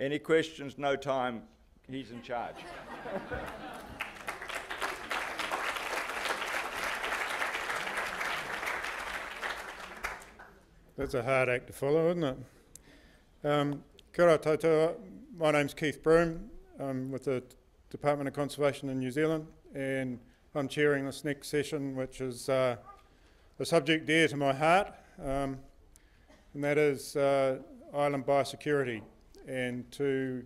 Any questions? No time. He's in charge. That's a hard act to follow, isn't it? Um, kia ora. My name's Keith Broome. I'm with the Department of Conservation in New Zealand, and I'm chairing this next session, which is uh, a subject dear to my heart, um, and that is uh, island biosecurity. And to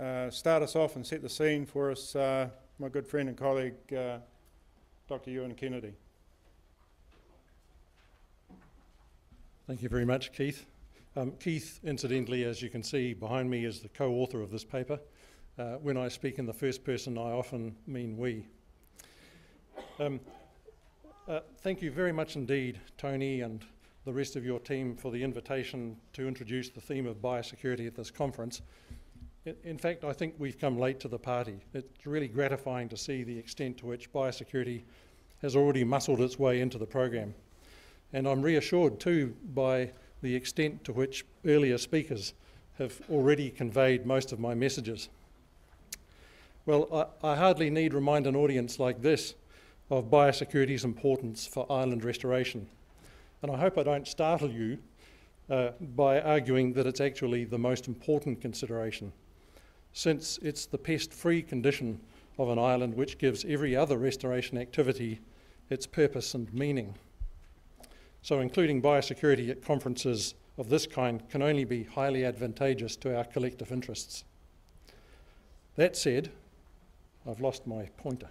uh, start us off and set the scene for us, uh, my good friend and colleague, uh, Dr. Ewan Kennedy. Thank you very much, Keith. Um, Keith, incidentally, as you can see behind me, is the co-author of this paper. Uh, when I speak in the first person, I often mean we. Um, uh, thank you very much indeed, Tony and the rest of your team, for the invitation to introduce the theme of biosecurity at this conference. In, fact, I think we've come late to the party. It's really gratifying to see the extent to which biosecurity has already muscled its way into the program. And I'm reassured too by the extent to which earlier speakers have already conveyed most of my messages. Well, I, I, hardly need remind an audience like this of biosecurity's importance for island restoration. And I hope I don't startle you uh, by arguing that it's actually the most important consideration, since it's the pest-free condition of an island which gives every other restoration activity its purpose and meaning. So including biosecurity at conferences of this kind can only be highly advantageous to our collective interests. That said, I've lost my pointer.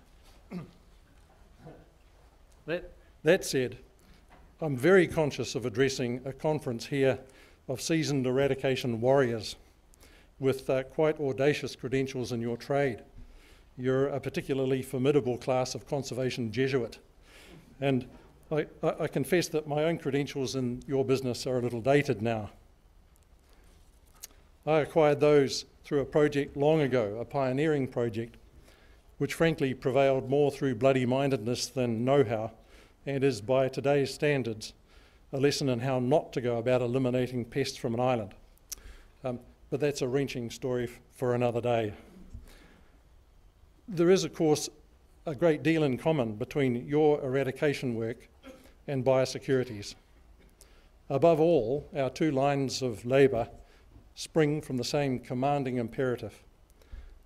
that, that said, I'm very conscious of addressing a conference here of seasoned eradication warriors with uh, quite audacious credentials in your trade. You're a particularly formidable class of conservation Jesuit. And I, I, confess that my own credentials in your business are a little dated now. I acquired those through a project long ago, a pioneering project, which frankly prevailed more through bloody mindedness than know how, and is by today's standards a lesson in how not to go about eliminating pests from an island. Um, but that's a wrenching story for another day. There is, of course, a great deal in common between your eradication work and biosecurities. Above all, our two lines of labour spring from the same commanding imperative.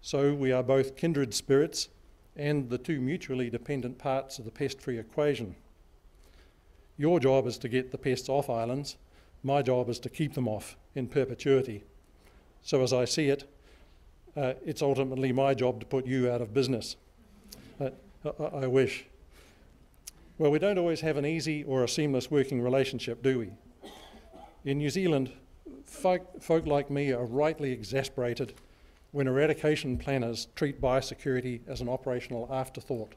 So we are both kindred spirits and the two mutually dependent parts of the pest-free equation. Your job is to get the pests off islands, my job is to keep them off in perpetuity. So as I see it, uh, it's ultimately my job to put you out of business. Uh, I, I wish. Well, we don't always have an easy or a seamless working relationship, do we? In New Zealand, folk, folk like me are rightly exasperated when eradication planners treat biosecurity as an operational afterthought.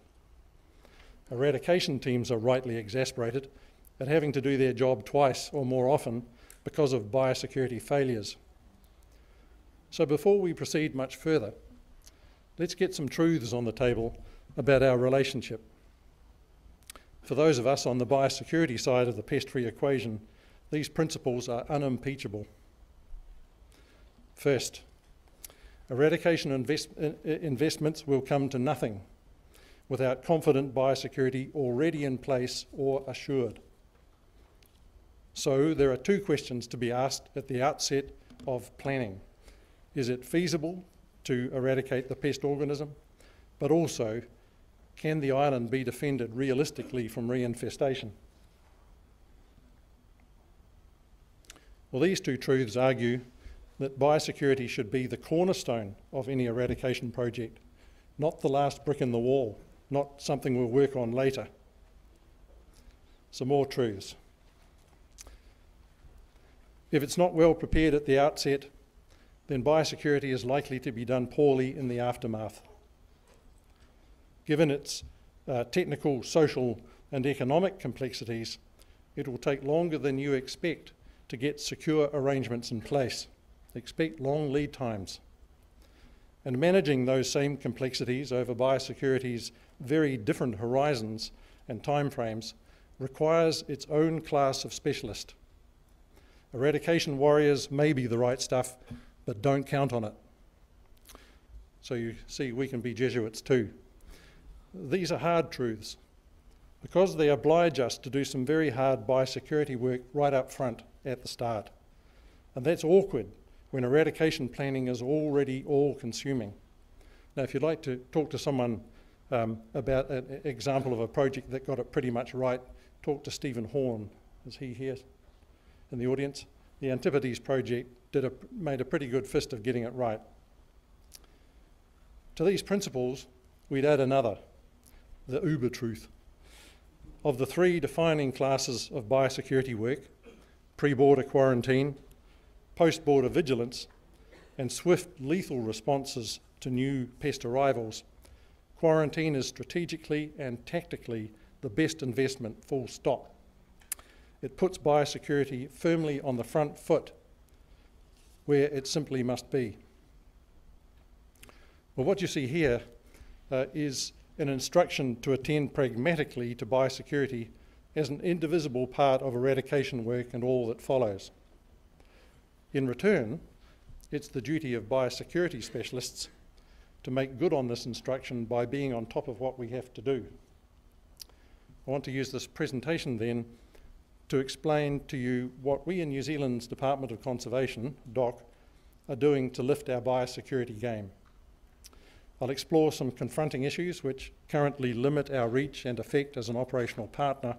Eradication teams are rightly exasperated at having to do their job twice or more often because of biosecurity failures. So before we proceed much further, let's get some truths on the table about our relationship. For those of us on the biosecurity side of the pest-free equation, these principles are unimpeachable. First, eradication invest investments will come to nothing without confident biosecurity already in place or assured. So there are two questions to be asked at the outset of planning. Is it feasible to eradicate the pest organism? But also, can the island be defended realistically from reinfestation? Well, these two truths argue that biosecurity should be the cornerstone of any eradication project, not the last brick in the wall, not something we'll work on later. Some more truths. If it's not well prepared at the outset, then biosecurity is likely to be done poorly in the aftermath given its uh, technical, social and economic complexities, it will take longer than you expect to get secure arrangements in place. Expect long lead times. And managing those same complexities over biosecurity's very different horizons and timeframes requires its own class of specialist. Eradication warriors may be the right stuff, but don't count on it. So you see, we can be Jesuits too. These are hard truths because they oblige us to do some very hard biosecurity work right up front at the start. And that's awkward when eradication planning is already all consuming. Now, if you'd like to talk to someone um, about an example of a project that got it pretty much right, talk to Stephen Horn. Is he here in the audience? The Antipodes project did a, made a pretty good fist of getting it right. To these principles, we'd add another, the uber truth. Of the three defining classes of biosecurity work, pre-border quarantine, post-border vigilance, and swift lethal responses to new pest arrivals, quarantine is strategically and tactically the best investment, full stop. It puts biosecurity firmly on the front foot where it simply must be. Well, what you see here uh, is an instruction to attend pragmatically to biosecurity as an indivisible part of eradication work and all that follows. In return, it's the duty of biosecurity specialists to make good on this instruction by being on top of what we have to do. I want to use this presentation then to explain to you what we in New Zealand's Department of Conservation, DOC, are doing to lift our biosecurity game. I'll explore some confronting issues which currently limit our reach and effect as an operational partner.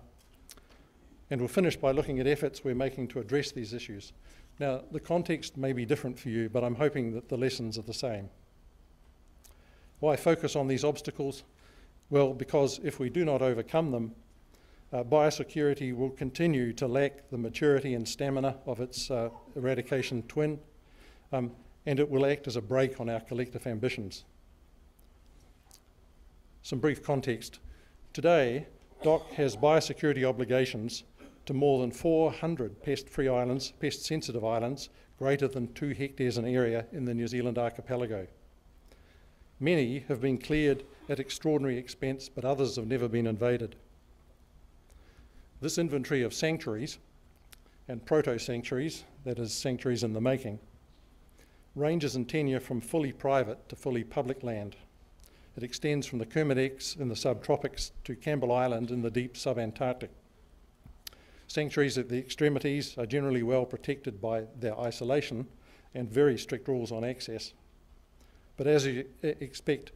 And we'll finish by looking at efforts we're making to address these issues. Now, the context may be different for you, but I'm hoping that the lessons are the same. Why focus on these obstacles? Well, because if we do not overcome them, uh, biosecurity will continue to lack the maturity and stamina of its uh, eradication twin, um, and it will act as a brake on our collective ambitions. Some brief context. Today, DOC has biosecurity obligations to more than 400 pest-free islands, pest-sensitive islands, greater than two hectares in area in the New Zealand archipelago. Many have been cleared at extraordinary expense, but others have never been invaded. This inventory of sanctuaries and proto-sanctuaries, that is sanctuaries in the making, ranges in tenure from fully private to fully public land. It extends from the Kermadec in the subtropics to Campbell Island in the deep subantarctic. Sanctuaries at the extremities are generally well protected by their isolation and very strict rules on access. But as you expect,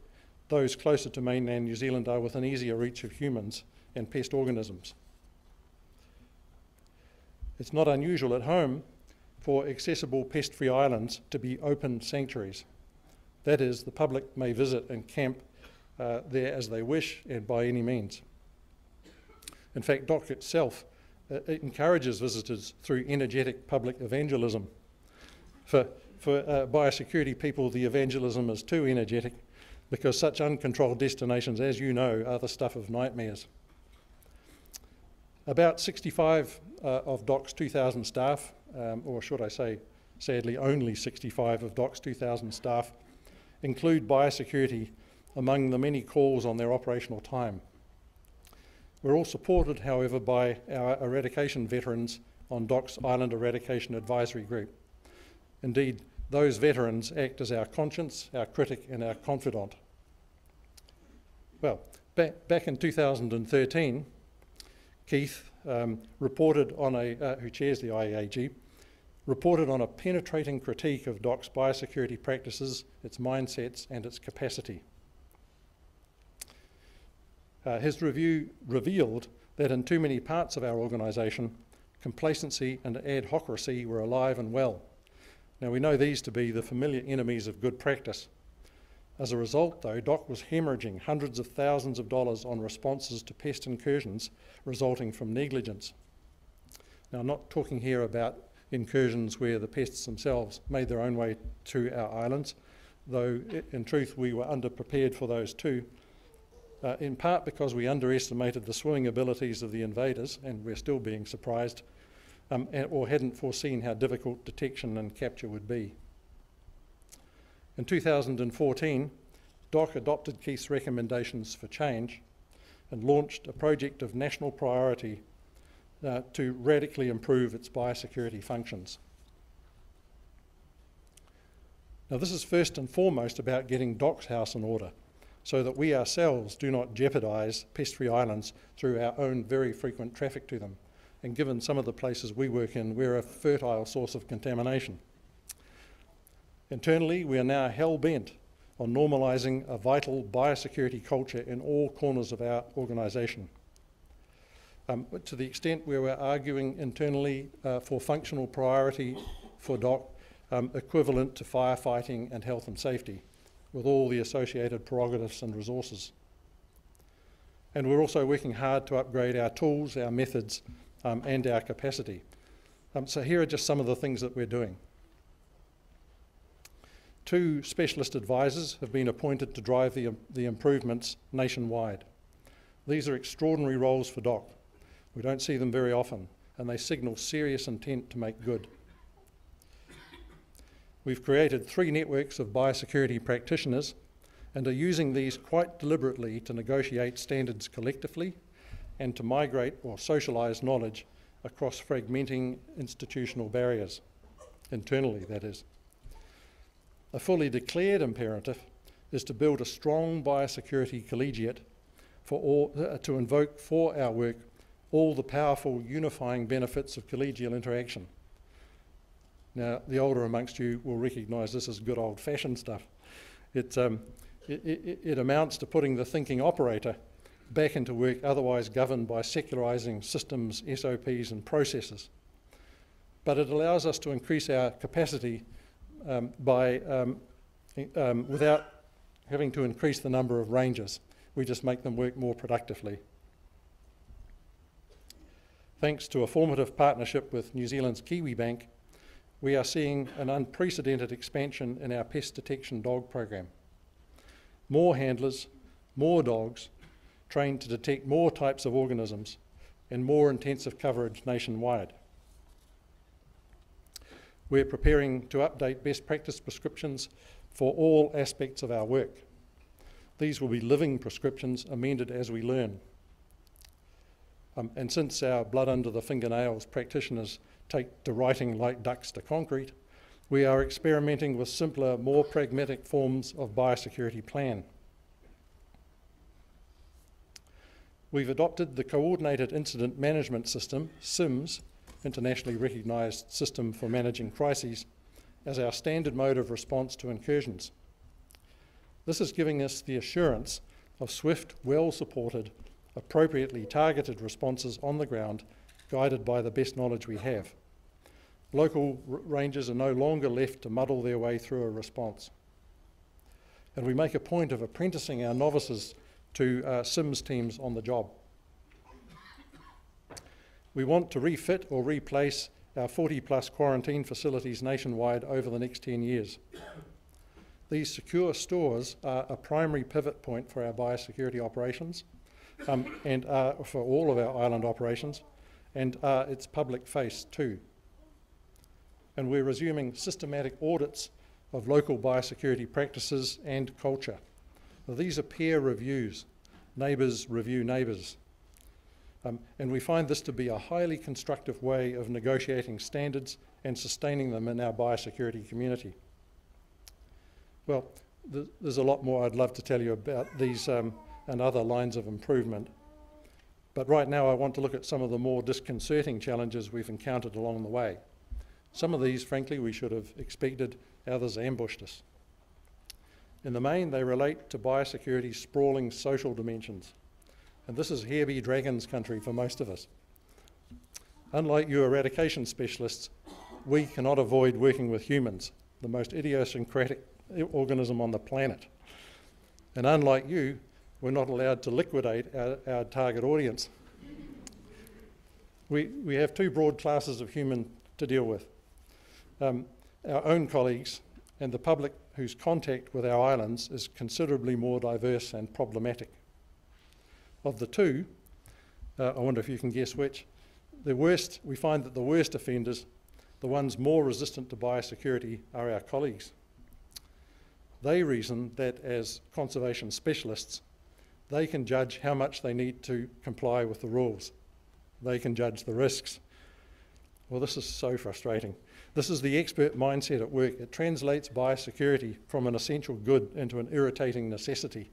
those closer to mainland New Zealand are within easier reach of humans and pest organisms. It's not unusual at home for accessible pest-free islands to be open sanctuaries. That is, the public may visit and camp uh, there as they wish and by any means. In fact, DOC itself uh, it encourages visitors through energetic public evangelism. For, for uh, biosecurity people, the evangelism is too energetic because such uncontrolled destinations, as you know, are the stuff of nightmares. About 65 uh, of DOC's 2,000 staff, um, or should I say, sadly, only 65 of DOC's 2,000 staff, include biosecurity among the many calls on their operational time. We're all supported, however, by our eradication veterans on DOC's Island Eradication Advisory Group. Indeed, those veterans act as our conscience, our critic, and our confidant. Well, back, back in 2013, Keith um, reported on a, uh, who chairs the IEAG, reported on a penetrating critique of DOC's biosecurity practices, its mindsets, and its capacity. Uh, his review revealed that in too many parts of our organisation, complacency and ad hocracy were alive and well. Now, we know these to be the familiar enemies of good practice. As a result, though, DOC was hemorrhaging hundreds of thousands of dollars on responses to pest incursions resulting from negligence. Now, I'm not talking here about incursions where the pests themselves made their own way to our islands, though in truth we were underprepared for those too uh, in part because we underestimated the swimming abilities of the invaders, and we're still being surprised, um, or hadn't foreseen how difficult detection and capture would be. In 2014, DOC adopted Keith's recommendations for change and launched a project of national priority uh, to radically improve its biosecurity functions. Now, this is first and foremost about getting DOC's house in order so that we ourselves do not jeopardise pest-free islands through our own very frequent traffic to them. And given some of the places we work in, we're a fertile source of contamination. Internally, we are now hell-bent on normalising a vital biosecurity culture in all corners of our organisation. Um, to the extent where we're arguing internally uh, for functional priority for DOC um, equivalent to firefighting and health and safety, with all the associated prerogatives and resources. And we're also working hard to upgrade our tools, our methods, um, and our capacity. Um, so here are just some of the things that we're doing. Two specialist advisors have been appointed to drive the, the improvements nationwide. These are extraordinary roles for DOC. We don't see them very often, and they signal serious intent to make good. We've created three networks of biosecurity practitioners and are using these quite deliberately to negotiate standards collectively and to migrate or socialise knowledge across fragmenting institutional barriers, internally that is. A fully declared imperative is to build a strong biosecurity collegiate for all, uh, to invoke for our work all the powerful unifying benefits of collegial interaction. Now, the older amongst you will recognise this as good old fashioned stuff. It, um, it, it, it, amounts to putting the thinking operator back into work otherwise governed by secularising systems, SOPs, and processes. But it allows us to increase our capacity um, by, um, um without having to increase the number of rangers. We just make them work more productively. Thanks to a formative partnership with New Zealand's Kiwibank, we are seeing an unprecedented expansion in our pest detection dog program. More handlers, more dogs, trained to detect more types of organisms, and more intensive coverage nationwide. We're preparing to update best practice prescriptions for all aspects of our work. These will be living prescriptions amended as we learn. Um, and since our blood under the fingernails practitioners take to writing like ducks to concrete, we are experimenting with simpler, more pragmatic forms of biosecurity plan. We've adopted the Coordinated Incident Management System, CIMS, internationally recognised system for managing crises, as our standard mode of response to incursions. This is giving us the assurance of swift, well-supported, appropriately targeted responses on the ground, guided by the best knowledge we have. Local rangers are no longer left to muddle their way through a response. And we make a point of apprenticing our novices to uh, CIMS teams on the job. We want to refit or replace our 40 plus quarantine facilities nationwide over the next 10 years. These secure stores are a primary pivot point for our biosecurity operations um, and are for all of our island operations and are its public face too and we're resuming systematic audits of local biosecurity practices and culture. Now, these are peer reviews. Neighbours review neighbours. Um, and we find this to be a highly constructive way of negotiating standards and sustaining them in our biosecurity community. Well, th there's a lot more I'd love to tell you about these um, and other lines of improvement. But right now I want to look at some of the more disconcerting challenges we've encountered along the way. Some of these, frankly, we should have expected, others ambushed us. In the main, they relate to biosecurity's sprawling social dimensions. And this is here be dragons country for most of us. Unlike you eradication specialists, we cannot avoid working with humans, the most idiosyncratic organism on the planet. And unlike you, we're not allowed to liquidate our, our target audience. We, we have two broad classes of human to deal with um, our own colleagues and the public whose contact with our islands is considerably more diverse and problematic. Of the two, uh, I wonder if you can guess which, the worst, we find that the worst offenders, the ones more resistant to biosecurity, are our colleagues. They reason that as conservation specialists, they can judge how much they need to comply with the rules. They can judge the risks. Well, this is so frustrating. This is the expert mindset at work. It translates biosecurity from an essential good into an irritating necessity.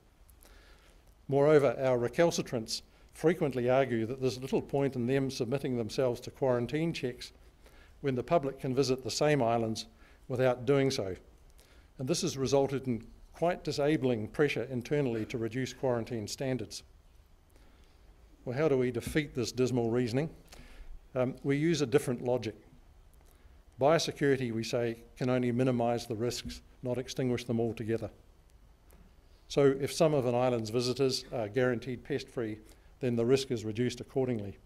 Moreover, our recalcitrants frequently argue that there's little point in them submitting themselves to quarantine checks when the public can visit the same islands without doing so. And this has resulted in quite disabling pressure internally to reduce quarantine standards. Well, how do we defeat this dismal reasoning? Um, we use a different logic. Biosecurity, we say, can only minimise the risks, not extinguish them altogether. So if some of an island's visitors are guaranteed pest-free, then the risk is reduced accordingly.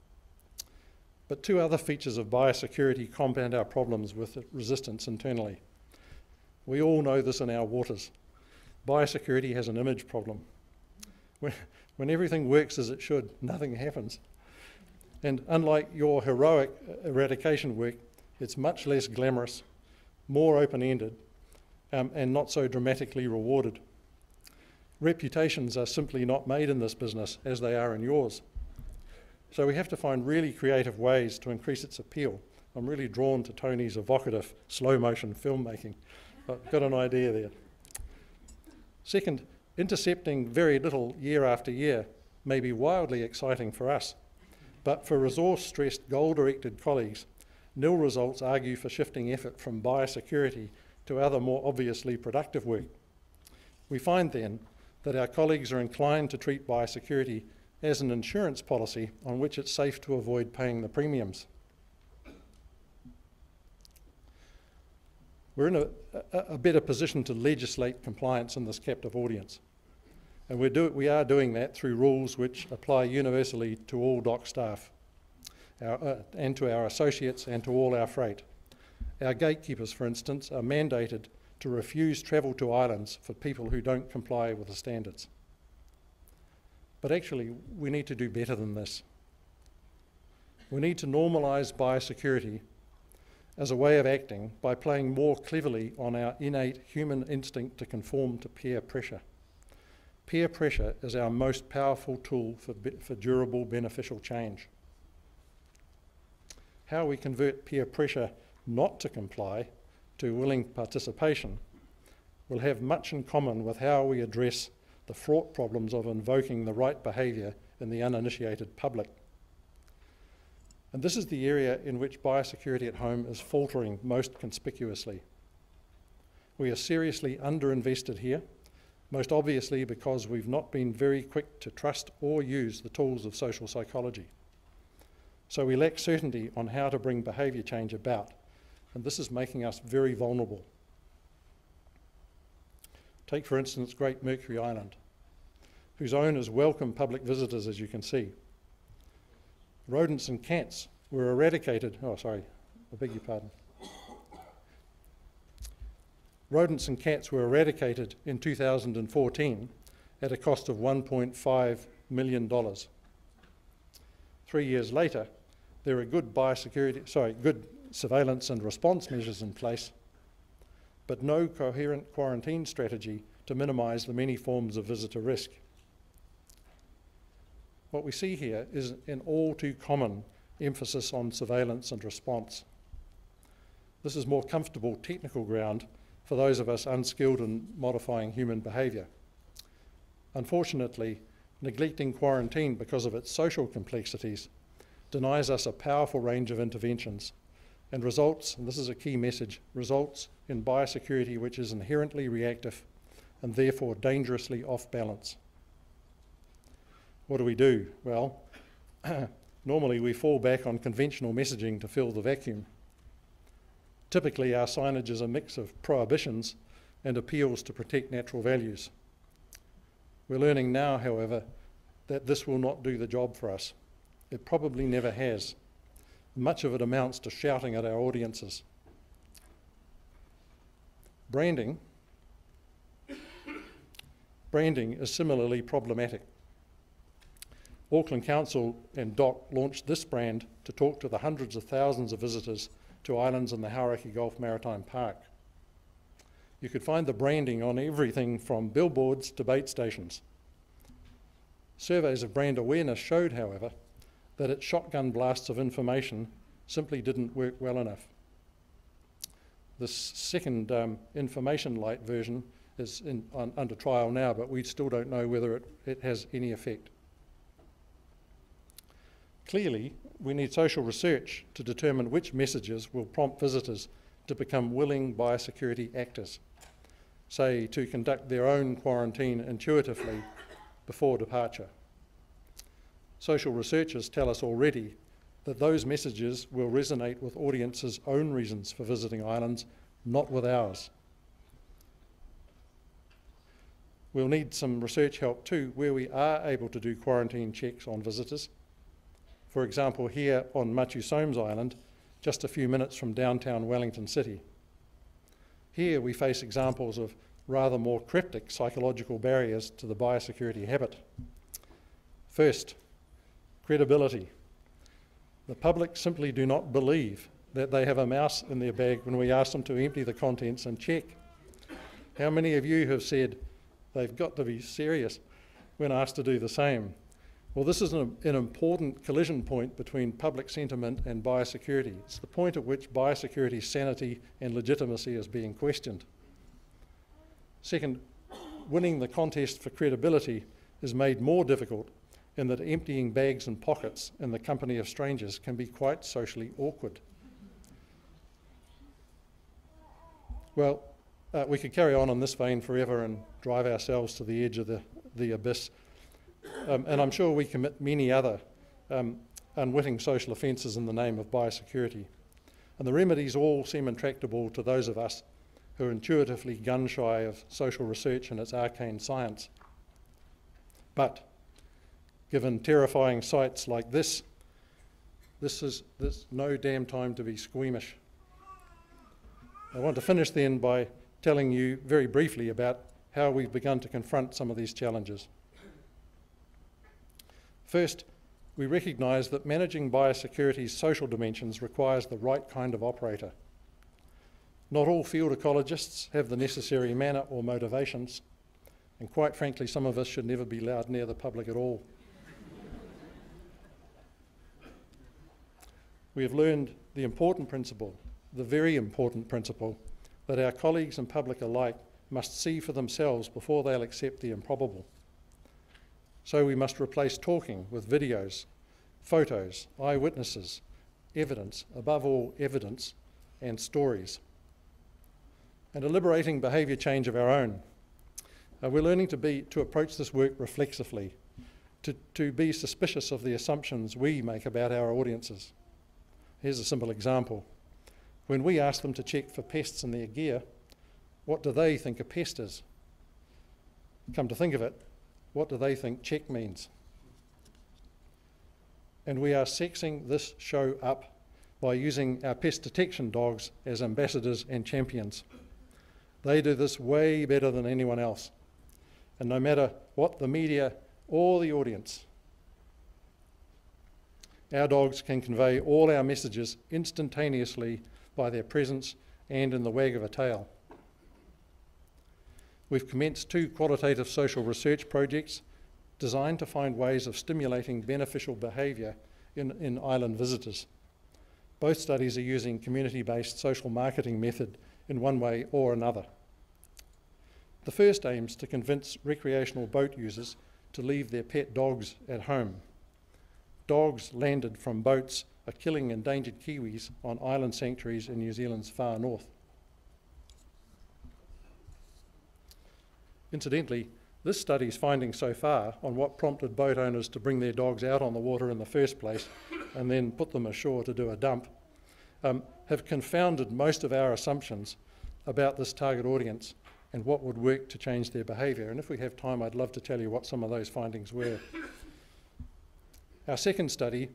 But two other features of biosecurity compound our problems with resistance internally. We all know this in our waters. Biosecurity has an image problem. When, when everything works as it should, nothing happens. And unlike your heroic eradication work, it's much less glamorous, more open-ended, um, and not so dramatically rewarded. Reputations are simply not made in this business as they are in yours. So we have to find really creative ways to increase its appeal. I'm really drawn to Tony's evocative slow motion filmmaking. I've got an idea there. Second, intercepting very little year after year may be wildly exciting for us, but for resource stressed goal directed colleagues, nil results argue for shifting effort from biosecurity to other more obviously productive work. We find then that our colleagues are inclined to treat biosecurity as an insurance policy on which it's safe to avoid paying the premiums. We're in a, a, a, better position to legislate compliance in this captive audience. And we're do, we are doing that through rules which apply universally to all DOC staff our, uh, and to our associates and to all our freight. Our gatekeepers, for instance, are mandated to refuse travel to islands for people who don't comply with the standards. But actually, we need to do better than this. We need to normalise biosecurity as a way of acting by playing more cleverly on our innate human instinct to conform to peer pressure. Peer pressure is our most powerful tool for, for durable beneficial change. How we convert peer pressure not to comply to willing participation will have much in common with how we address the fraught problems of invoking the right behaviour in the uninitiated public. And this is the area in which biosecurity at home is faltering most conspicuously. We are seriously underinvested here, most obviously because we've not been very quick to trust or use the tools of social psychology. So we lack certainty on how to bring behaviour change about and this is making us very vulnerable. Take, for instance, Great Mercury Island, whose owners welcome public visitors, as you can see. Rodents and cats were eradicated. Oh, sorry, I beg your pardon. Rodents and cats were eradicated in 2014 at a cost of $1.5 million. Three years later, there are good biosecurity, sorry, good surveillance and response measures in place, but no coherent quarantine strategy to minimise the many forms of visitor risk. What we see here is an all too common emphasis on surveillance and response. This is more comfortable technical ground for those of us unskilled in modifying human behaviour. Unfortunately, neglecting quarantine because of its social complexities denies us a powerful range of interventions and results, and this is a key message, results in biosecurity which is inherently reactive and therefore dangerously off balance. What do we do? Well, normally we fall back on conventional messaging to fill the vacuum. Typically, our signage is a mix of prohibitions and appeals to protect natural values. We're learning now, however, that this will not do the job for us. It probably never has. Much of it amounts to shouting at our audiences. Branding. Branding is similarly problematic. Auckland Council and DOC launched this brand to talk to the hundreds of thousands of visitors to islands in the Hauraki Gulf Maritime Park. You could find the branding on everything from billboards to bait stations. Surveys of brand awareness showed, however, that its shotgun blasts of information simply didn't work well enough. This second um, information light version is in, on, under trial now, but we still don't know whether it, it has any effect. Clearly, we need social research to determine which messages will prompt visitors to become willing biosecurity actors, say to conduct their own quarantine intuitively before departure. Social researchers tell us already that those messages will resonate with audiences' own reasons for visiting islands, not with ours. We'll need some research help too where we are able to do quarantine checks on visitors. For example, here on Matiu/Somes Island, just a few minutes from downtown Wellington City. Here we face examples of rather more cryptic psychological barriers to the biosecurity habit. First, credibility. The public simply do not believe that they have a mouse in their bag when we ask them to empty the contents and check. How many of you have said they've got to be serious when asked to do the same? Well, this is an, an, important collision point between public sentiment and biosecurity. It's the point at which biosecurity sanity and legitimacy is being questioned. Second, winning the contest for credibility is made more difficult in that emptying bags and pockets in the company of strangers can be quite socially awkward. Well, uh, we could carry on in this vein forever and drive ourselves to the edge of the, the abyss. Um, and I'm sure we commit many other um, unwitting social offences in the name of biosecurity. And the remedies all seem intractable to those of us who are intuitively gun shy of social research and its arcane science. But given terrifying sights like this, this is this no damn time to be squeamish. I want to finish then by telling you very briefly about how we've begun to confront some of these challenges. First, we recognise that managing biosecurity's social dimensions requires the right kind of operator. Not all field ecologists have the necessary manner or motivations, and quite frankly, some of us should never be allowed near the public at all. We have learned the important principle, the very important principle, that our colleagues and public alike must see for themselves before they'll accept the improbable. So we must replace talking with videos, photos, eyewitnesses, evidence, above all, evidence and stories. And a liberating behaviour change of our own. Uh, we're learning to, be, to approach this work reflexively, to, to be suspicious of the assumptions we make about our audiences. Here's a simple example. When we ask them to check for pests in their gear, what do they think a pest is? Come to think of it, what do they think check means? And we are sexing this show up by using our pest detection dogs as ambassadors and champions. They do this way better than anyone else. And no matter what the media or the audience, our dogs can convey all our messages instantaneously by their presence and in the wag of a tail. We've commenced two qualitative social research projects designed to find ways of stimulating beneficial behaviour in, in island visitors. Both studies are using community-based social marketing method in one way or another. The first aims to convince recreational boat users to leave their pet dogs at home. Dogs landed from boats are killing endangered kiwis on island sanctuaries in New Zealand's far north. Incidentally, this study's findings so far on what prompted boat owners to bring their dogs out on the water in the first place and then put them ashore to do a dump um, have confounded most of our assumptions about this target audience and what would work to change their behaviour. And if we have time, I'd love to tell you what some of those findings were. Our second study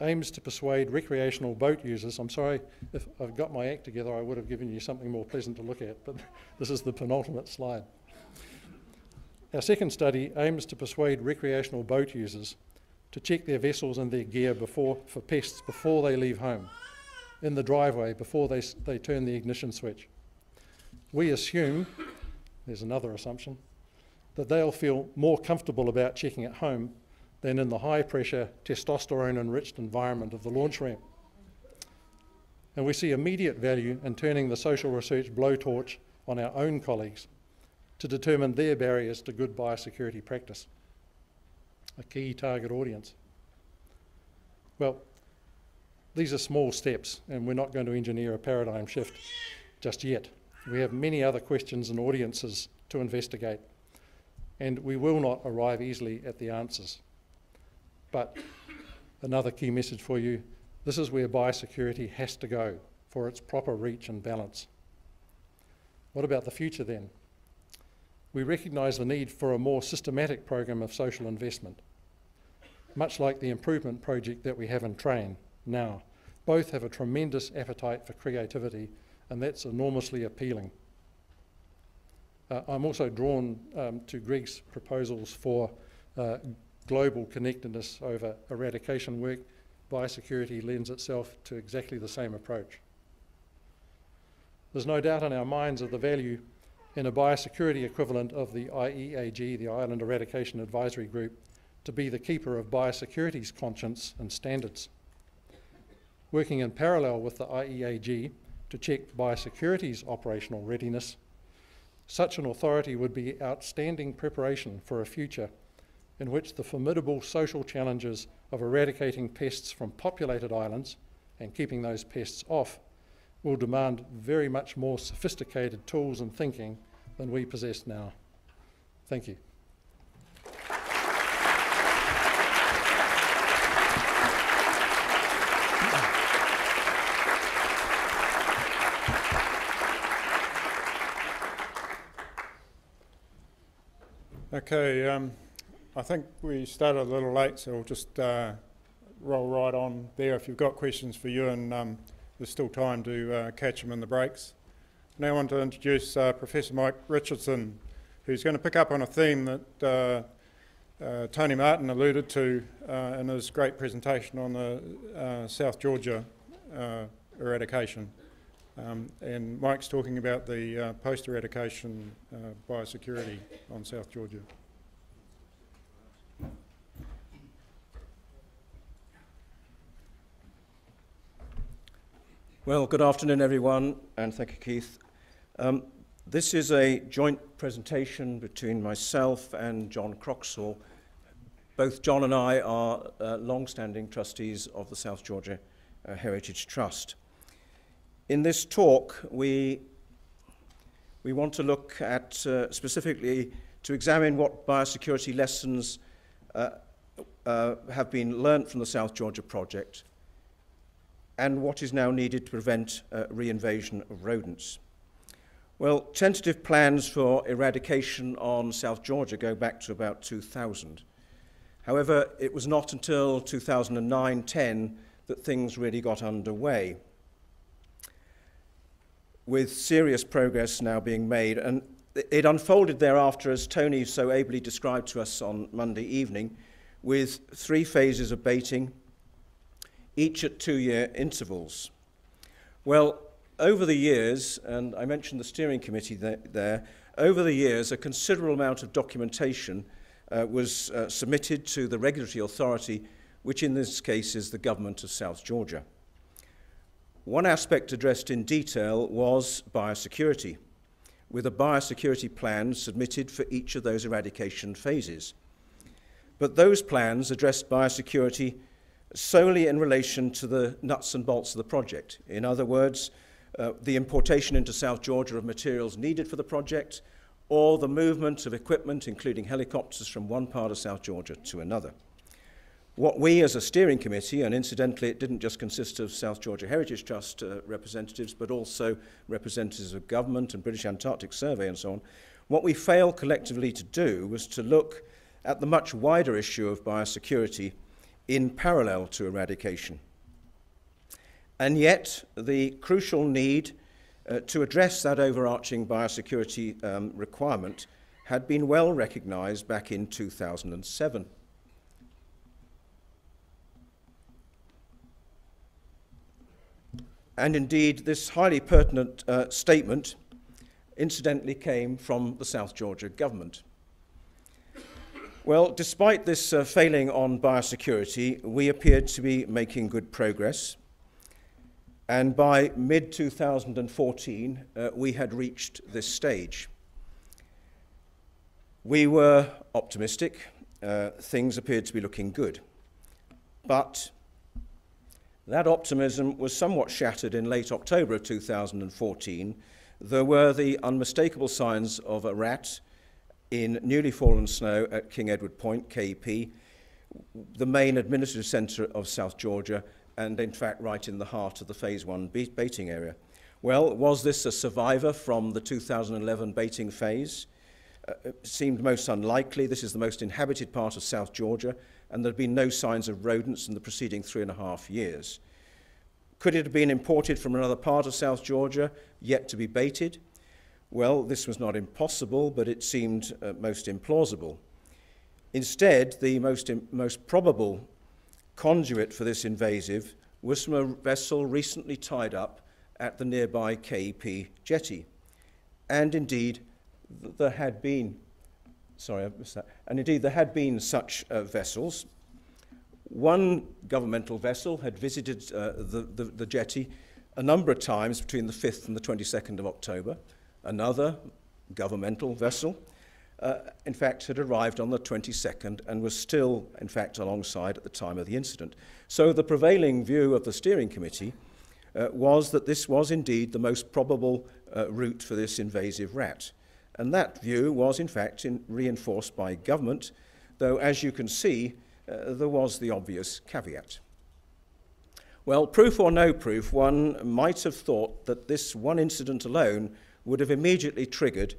aims to persuade recreational boat users. I'm sorry, if I've got my act together, I would have given you something more pleasant to look at, but this is the penultimate slide. Our second study aims to persuade recreational boat users to check their vessels and their gear before, for pests before they leave home, in the driveway before they, they turn the ignition switch. We assume, there's another assumption, that they'll feel more comfortable about checking at home than in the high pressure, testosterone enriched environment of the launch ramp. and we see immediate value in turning the social research blowtorch on our own colleagues to determine their barriers to good biosecurity practice. A key target audience. Well, these are small steps, and we're not going to engineer a paradigm shift just yet. We have many other questions and audiences to investigate, and we will not arrive easily at the answers. But another key message for you this is where biosecurity has to go for its proper reach and balance. What about the future then? We recognise the need for a more systematic program of social investment, much like the improvement project that we have in train now. Both have a tremendous appetite for creativity, and that's enormously appealing. Uh, I'm also drawn um, to Greg's proposals for uh, global connectedness over eradication work biosecurity lends itself to exactly the same approach. There's no doubt in our minds of the value in a biosecurity equivalent of the IEAG, the Island Eradication Advisory Group, to be the keeper of biosecurity's conscience and standards. Working in parallel with the IEAG to check biosecurity's operational readiness, such an authority would be outstanding preparation for a future in which the formidable social challenges of eradicating pests from populated islands and keeping those pests off will demand very much more sophisticated tools and thinking than we possess now. Thank you. Okay, um, I think we started a little late, so we'll just uh, roll right on there. If you've got questions for you, and um, there's still time to uh, catch them in the breaks. Now I want to introduce uh, Professor Mike Richardson, who's going to pick up on a theme that uh, uh, Tony Martin alluded to uh, in his great presentation on the South Georgia eradication. Um, and Mike's talking about the post-eradication biosecurity on South Georgia. Well, good afternoon, everyone, and thank you, Keith. Um, this is a joint presentation between myself and John Croxall. Both John and I are uh, long-standing trustees of the South Georgia uh, Heritage Trust. In this talk, we, we want to look at uh, specifically to examine what biosecurity lessons uh, uh, have been learnt from the South Georgia project and what is now needed to prevent uh, reinvasion of rodents. Well, tentative plans for eradication on South Georgia go back to about 2000. However, it was not until 2009-10 that things really got underway, with serious progress now being made. And it unfolded thereafter, as Tony so ably described to us on Monday evening, with three phases of baiting, each at two-year intervals. Well, over the years, and I mentioned the steering committee there, over the years, a considerable amount of documentation uh, was uh, submitted to the regulatory authority, which in this case is the government of South Georgia. One aspect addressed in detail was biosecurity, with a biosecurity plan submitted for each of those eradication phases. But those plans addressed biosecurity solely in relation to the nuts and bolts of the project. In other words, uh, the importation into South Georgia of materials needed for the project or the movement of equipment, including helicopters, from one part of South Georgia to another. What we as a steering committee, and incidentally it didn't just consist of South Georgia Heritage Trust uh, representatives, but also representatives of government and British Antarctic Survey and so on, what we failed collectively to do was to look at the much wider issue of biosecurity in parallel to eradication. And yet, the crucial need uh, to address that overarching biosecurity um, requirement had been well recognized back in 2007. And indeed, this highly pertinent uh, statement incidentally came from the South Georgia government. Well, despite this uh, failing on biosecurity, we appeared to be making good progress. And by mid 2014, uh, we had reached this stage. We were optimistic, uh, things appeared to be looking good. But that optimism was somewhat shattered in late October of 2014. There were the unmistakable signs of a rat in newly fallen snow at King Edward Point, KEP, the main administrative centre of South Georgia, and in fact right in the heart of the Phase 1 baiting area. Well, was this a survivor from the 2011 baiting phase? Uh, it seemed most unlikely. This is the most inhabited part of South Georgia, and there had been no signs of rodents in the preceding three and a half years. Could it have been imported from another part of South Georgia, yet to be baited? Well, this was not impossible, but it seemed uh, most implausible. Instead, the most, most probable conduit for this invasive was from a vessel recently tied up at the nearby KEP jetty. And indeed, th- there had been, sorry, I missed that, and indeed there had been such uh, vessels. One governmental vessel had visited uh, the, the, the jetty a number of times between the 5th and the 22nd of October. Another governmental vessel, uh, in fact, had arrived on the 22nd and was still, in fact, alongside at the time of the incident. So the prevailing view of the steering committee uh, was that this was indeed the most probable uh, route for this invasive rat. And that view was, in fact, in reinforced by government, though, as you can see, uh, there was the obvious caveat. Well, proof or no proof, one might have thought that this one incident alone would have immediately triggered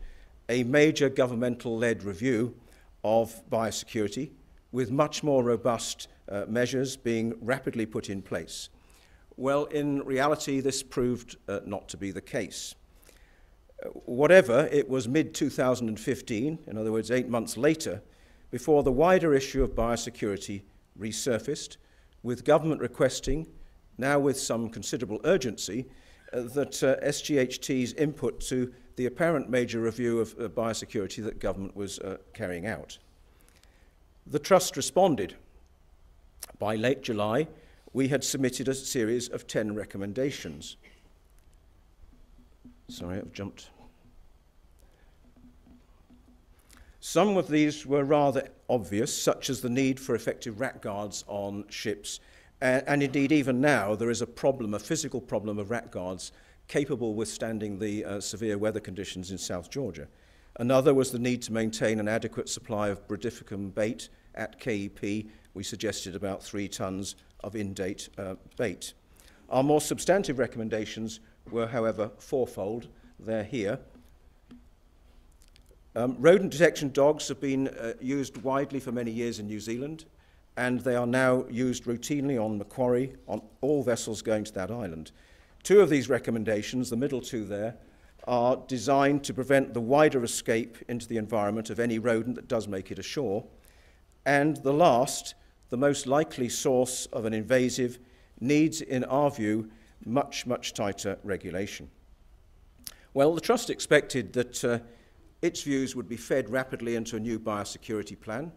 a major governmental led review of biosecurity with much more robust uh, measures being rapidly put in place. Well, in reality, this proved uh, not to be the case. Whatever, it was mid 2015, in other words, eight months later, before the wider issue of biosecurity resurfaced, with government requesting, now with some considerable urgency, uh, that uh, SGHT's input to the apparent major review of uh, biosecurity that government was uh, carrying out. The Trust responded. By late July, we had submitted a series of 10 recommendations. Sorry, I've jumped. Some of these were rather obvious, such as the need for effective rat guards on ships. And, and indeed, even now, there is a problem, a physical problem of rat guards capable of withstanding the uh, severe weather conditions in South Georgia. Another was the need to maintain an adequate supply of brodifacoum bait at KEP. We suggested about three tons of in-date uh, bait. Our more substantive recommendations were, however, fourfold. They're here. Um, rodent detection dogs have been uh, used widely for many years in New Zealand, and they are now used routinely on Macquarie, on all vessels going to that island. Two of these recommendations, the middle two there, are designed to prevent the wider escape into the environment of any rodent that does make it ashore. And the last, the most likely source of an invasive, needs, in our view, much, much tighter regulation. Well, the Trust expected that uh, its views would be fed rapidly into a new biosecurity plan.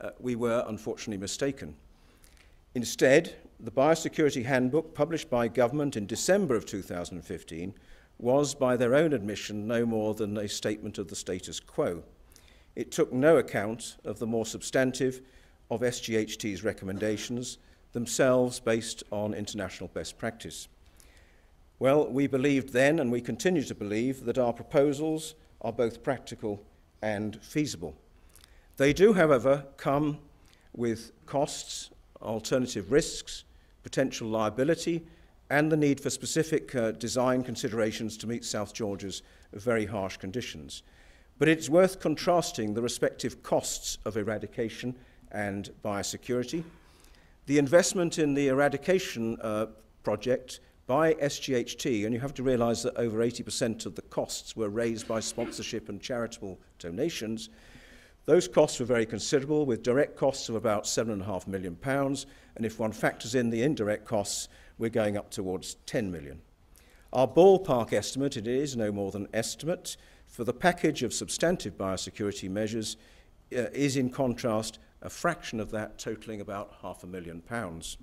Uh, we were unfortunately mistaken. Instead, the Biosecurity Handbook, published by government in December of 2015, was, by their own admission, no more than a statement of the status quo. It took no account of the more substantive of SGHT's recommendations, themselves based on international best practice. Well, we believed then, and we continue to believe, that our proposals are both practical and feasible. They do, however, come with costs, alternative risks, potential liability, and the need for specific uh, design considerations to meet South Georgia's very harsh conditions. But it's worth contrasting the respective costs of eradication and biosecurity. The investment in the eradication uh, project by SGHT, and you have to realise that over 80% of the costs were raised by sponsorship and charitable donations. Those costs were very considerable, with direct costs of about £7.5 million, and if one factors in the indirect costs, we're going up towards 10 million. Our ballpark estimate, it is no more than estimate, for the package of substantive biosecurity measures uh, is in contrast a fraction of that, totaling about half a million pounds.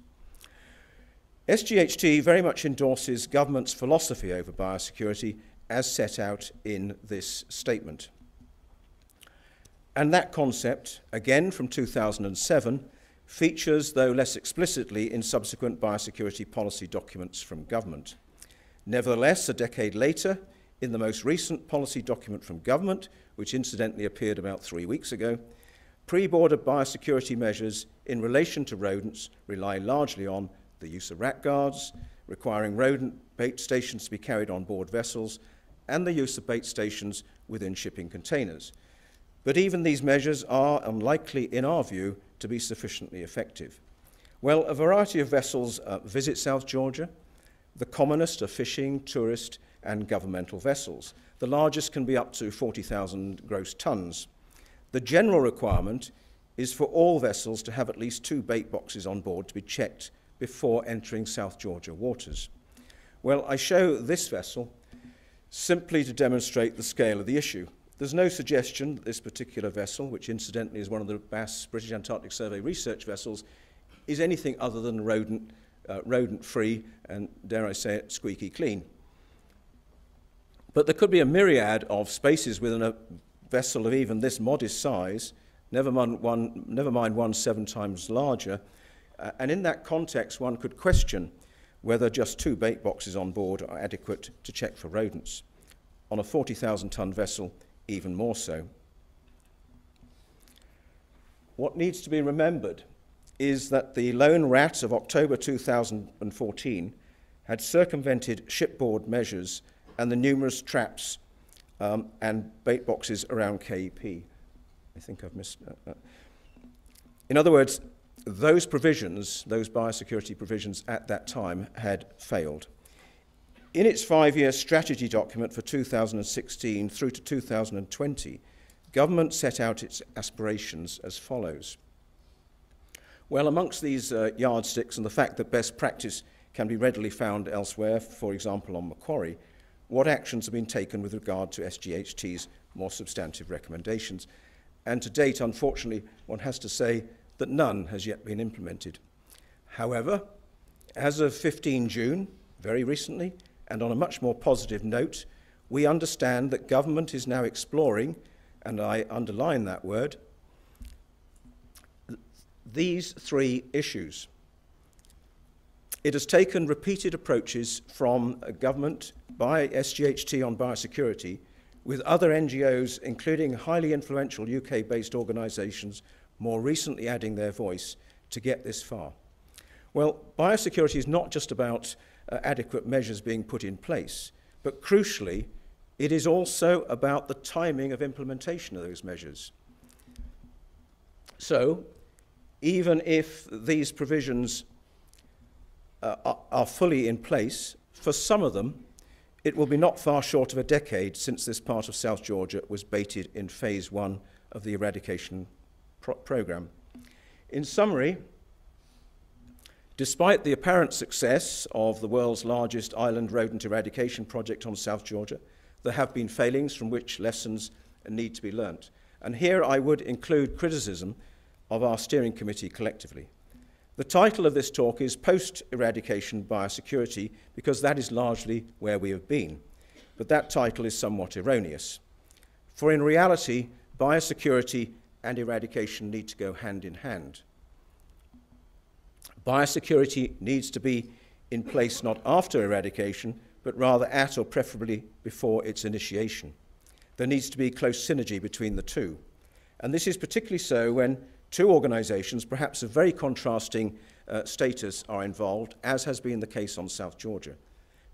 SGHT very much endorses government's philosophy over biosecurity as set out in this statement. And that concept, again from 2007, features, though less explicitly, in subsequent biosecurity policy documents from government. Nevertheless, a decade later, in the most recent policy document from government, which incidentally appeared about three weeks ago, pre-border biosecurity measures in relation to rodents rely largely on the use of rat guards, requiring rodent bait stations to be carried on board vessels, and the use of bait stations within shipping containers. But even these measures are unlikely, in our view, to be sufficiently effective. Well, a variety of vessels uh, visit South Georgia. The commonest are fishing, tourist, and governmental vessels. The largest can be up to 40,000 gross tons. The general requirement is for all vessels to have at least two bait boxes on board to be checked before entering South Georgia waters. Well, I show this vessel simply to demonstrate the scale of the issue. There's no suggestion that this particular vessel, which incidentally is one of the BAS British Antarctic Survey research vessels, is anything other than rodent, uh, rodent free and, dare I say it, squeaky clean. But there could be a myriad of spaces within a vessel of even this modest size, never mind one, never mind one seven times larger. Uh, and in that context, one could question whether just two bait boxes on board are adequate to check for rodents. On a 40,000 ton vessel, even more so. What needs to be remembered is that the lone rat of October 2014 had circumvented shipboard measures and the numerous traps um, and bait boxes around KEP. I think I've missed. Uh, uh. In other words, those provisions, those biosecurity provisions at that time, had failed. In its five year strategy document for 2016 through to 2020, government set out its aspirations as follows. Well, amongst these uh, yardsticks and the fact that best practice can be readily found elsewhere, for example on Macquarie, what actions have been taken with regard to SGHT's more substantive recommendations? And to date, unfortunately, one has to say that none has yet been implemented. However, as of 15 June, very recently, and on a much more positive note, we understand that government is now exploring, and I underline that word, these three issues. It has taken repeated approaches from government by SGHT on biosecurity with other NGOs, including highly influential UK based organisations, more recently adding their voice to get this far. Well, biosecurity is not just about uh, adequate measures being put in place. But crucially, it is also about the timing of implementation of those measures. So, even if these provisions uh, are, fully in place, for some of them, it will be not far short of a decade since this part of South Georgia was baited in phase one of the eradication pro program. In summary, Despite the apparent success of the world's largest island rodent eradication project on South Georgia, there have been failings from which lessons need to be learnt. And here I would include criticism of our steering committee collectively. The title of this talk is Post-Eradication Biosecurity because that is largely where we have been. But that title is somewhat erroneous. For in reality, biosecurity and eradication need to go hand in hand. Biosecurity needs to be in place not after eradication, but rather at or preferably before its initiation. There needs to be close synergy between the two. And this is particularly so when two organisations, perhaps of very contrasting uh, status, are involved, as has been the case on South Georgia.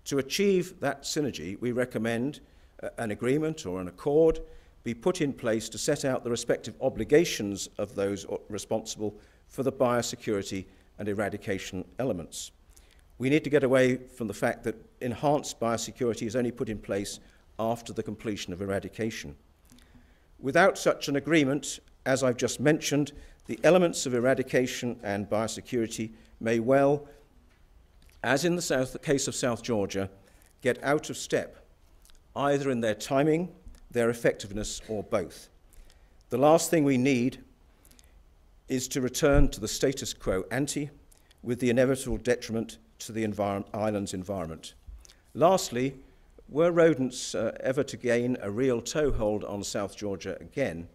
To achieve that synergy, we recommend uh, an agreement or an accord be put in place to set out the respective obligations of those responsible for the biosecurity and eradication elements. We need to get away from the fact that enhanced biosecurity is only put in place after the completion of eradication. Without such an agreement, as I've just mentioned, the elements of eradication and biosecurity may well, as in the south, case of South Georgia, get out of step, either in their timing, their effectiveness, or both. The last thing we need is to return to the status quo ante with the inevitable detriment to the envir- island's environment. Lastly, were rodents uh, ever to gain a real toehold on South Georgia again,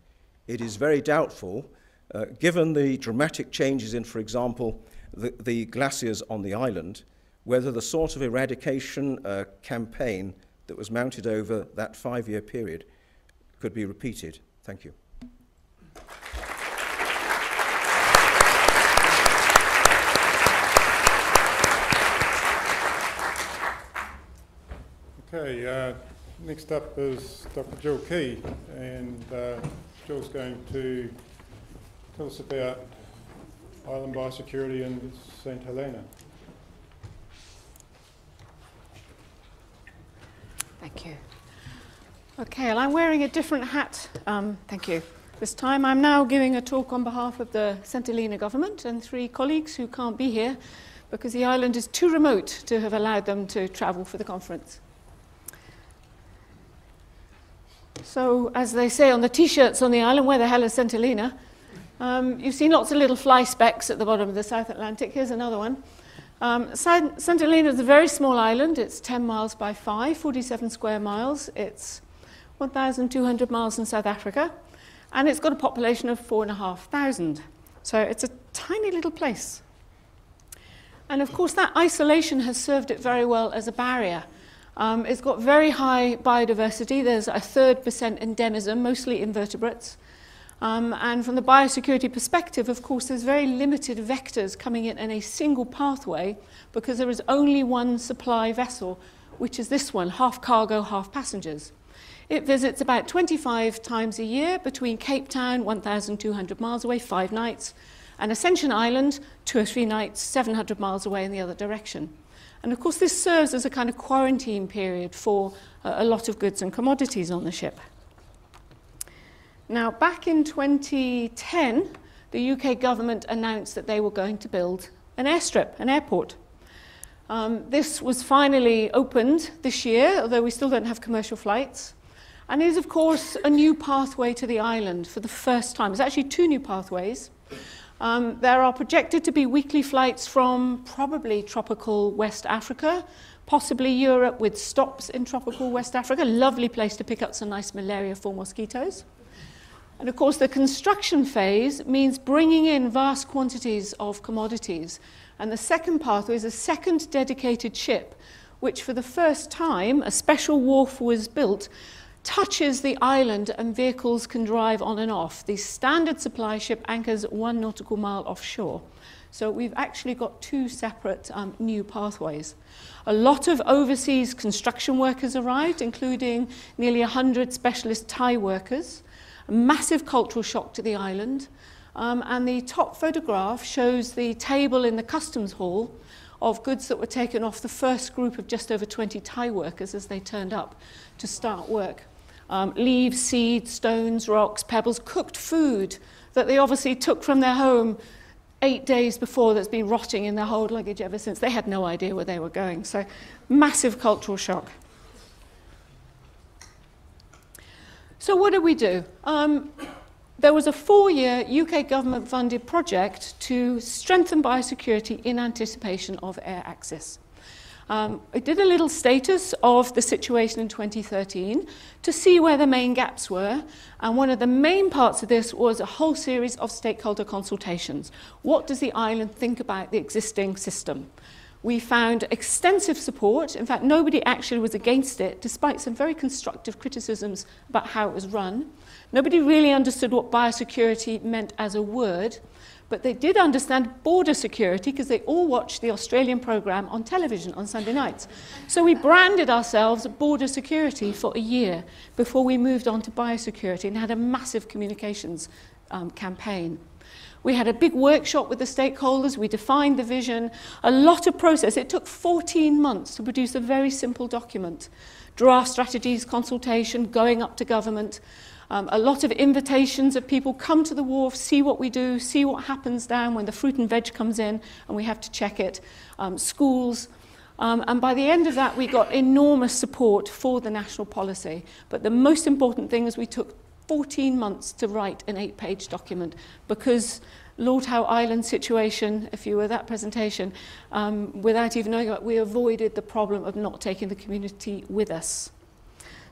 it is very doubtful, uh, given the dramatic changes in, for example, the, the glaciers on the island, whether the sort of eradication uh, campaign that was mounted over that five year period could be repeated. Thank you. Okay, uh, next up is Dr. Jill Key, and uh, Jill's going to tell us about island biosecurity in St Helena. Thank you. Okay, well, I'm wearing a different hat. Um, thank you. This time I'm now giving a talk on behalf of the St Helena government and three colleagues who can't be here because the island is too remote to have allowed them to travel for the conference. So, as they say on the t-shirts on the island, where the hell is St Helena? Um, you've seen lots of little fly specks at the bottom of the South Atlantic. Here's another one. Um, St. Helena is a very small island. It's 10 miles by 5, 47 square miles. It's 1,200 miles in South Africa. And it's got a population of 4,500. So it's a tiny little place. And of course, that isolation has served it very well as a barrier. Um, it's got very high biodiversity. There's a third percent endemism, mostly invertebrates. Um, and from the biosecurity perspective, of course, there's very limited vectors coming in in a single pathway because there is only one supply vessel, which is this one, half cargo, half passengers. It visits about 25 times a year between Cape Town, 1,200 miles away, five nights, and Ascension Island, two or three nights, 700 miles away in the other direction. And of course, this serves as a kind of quarantine period for uh, a lot of goods and commodities on the ship. Now, back in 2010, the UK government announced that they were going to build an airstrip, an airport. Um, this was finally opened this year, although we still don't have commercial flights. And is, of course, a new pathway to the island for the first time. It's actually two new pathways. Um, there are projected to be weekly flights from probably tropical West Africa, possibly Europe with stops in tropical West Africa. Lovely place to pick up some nice malaria for mosquitoes. And of course, the construction phase means bringing in vast quantities of commodities. And the second pathway is a second dedicated ship, which for the first time, a special wharf was built touches the island and vehicles can drive on and off. The standard supply ship anchors one nautical mile offshore. So we've actually got two separate um, new pathways. A lot of overseas construction workers arrived, including nearly 100 specialist Thai workers. A massive cultural shock to the island. Um, and the top photograph shows the table in the customs hall of goods that were taken off the first group of just over 20 Thai workers as they turned up to start work um, leaves, seeds, stones, rocks, pebbles, cooked food that they obviously took from their home eight days before that's been rotting in their hold luggage ever since. They had no idea where they were going. So, massive cultural shock. So, what did we do? Um, there was a four year UK government funded project to strengthen biosecurity in anticipation of air access. Um, I did a little status of the situation in 2013 to see where the main gaps were. And one of the main parts of this was a whole series of stakeholder consultations. What does the island think about the existing system? We found extensive support. In fact, nobody actually was against it, despite some very constructive criticisms about how it was run. Nobody really understood what biosecurity meant as a word. But they did understand border security because they all watched the Australian program on television on Sunday nights. So we branded ourselves border security for a year before we moved on to biosecurity and had a massive communications um, campaign. We had a big workshop with the stakeholders. We defined the vision, a lot of process. It took 14 months to produce a very simple document. Draft strategies, consultation, going up to government. Um, a lot of invitations of people come to the wharf, see what we do, see what happens down when the fruit and veg comes in, and we have to check it. Um, schools. Um, and by the end of that, we got enormous support for the national policy. But the most important thing is we took 14 months to write an eight-page document because Lord Howe Island situation, if you were that presentation, um, without even knowing it, we avoided the problem of not taking the community with us.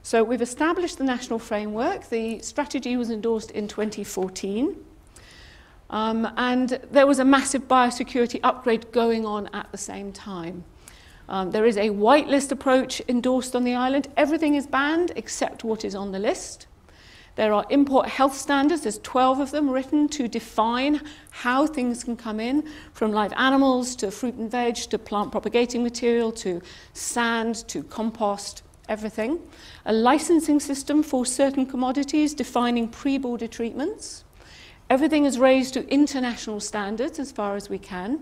So we've established the national framework. The strategy was endorsed in 2014. Um, and there was a massive biosecurity upgrade going on at the same time. Um, there is a whitelist approach endorsed on the island. Everything is banned except what is on the list. There are import health standards, there's 12 of them written to define how things can come in, from live animals to fruit and veg to plant propagating material to sand to compost, everything. A licensing system for certain commodities defining pre-border treatments. Everything is raised to international standards as far as we can.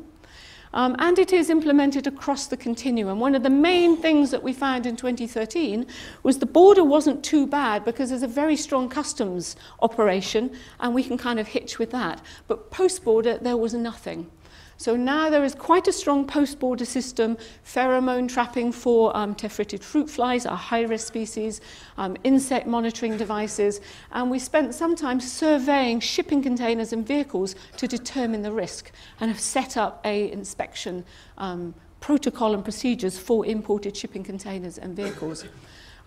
Um, and it is implemented across the continuum. One of the main things that we found in 2013 was the border wasn't too bad because there's a very strong customs operation and we can kind of hitch with that. But post-border, there was nothing. So now there is quite a strong post-border system, pheromone trapping for um, tephritid fruit flies, a high-risk species, um, insect monitoring devices, and we spent some time surveying shipping containers and vehicles to determine the risk and have set up a inspection um, protocol and procedures for imported shipping containers and vehicles.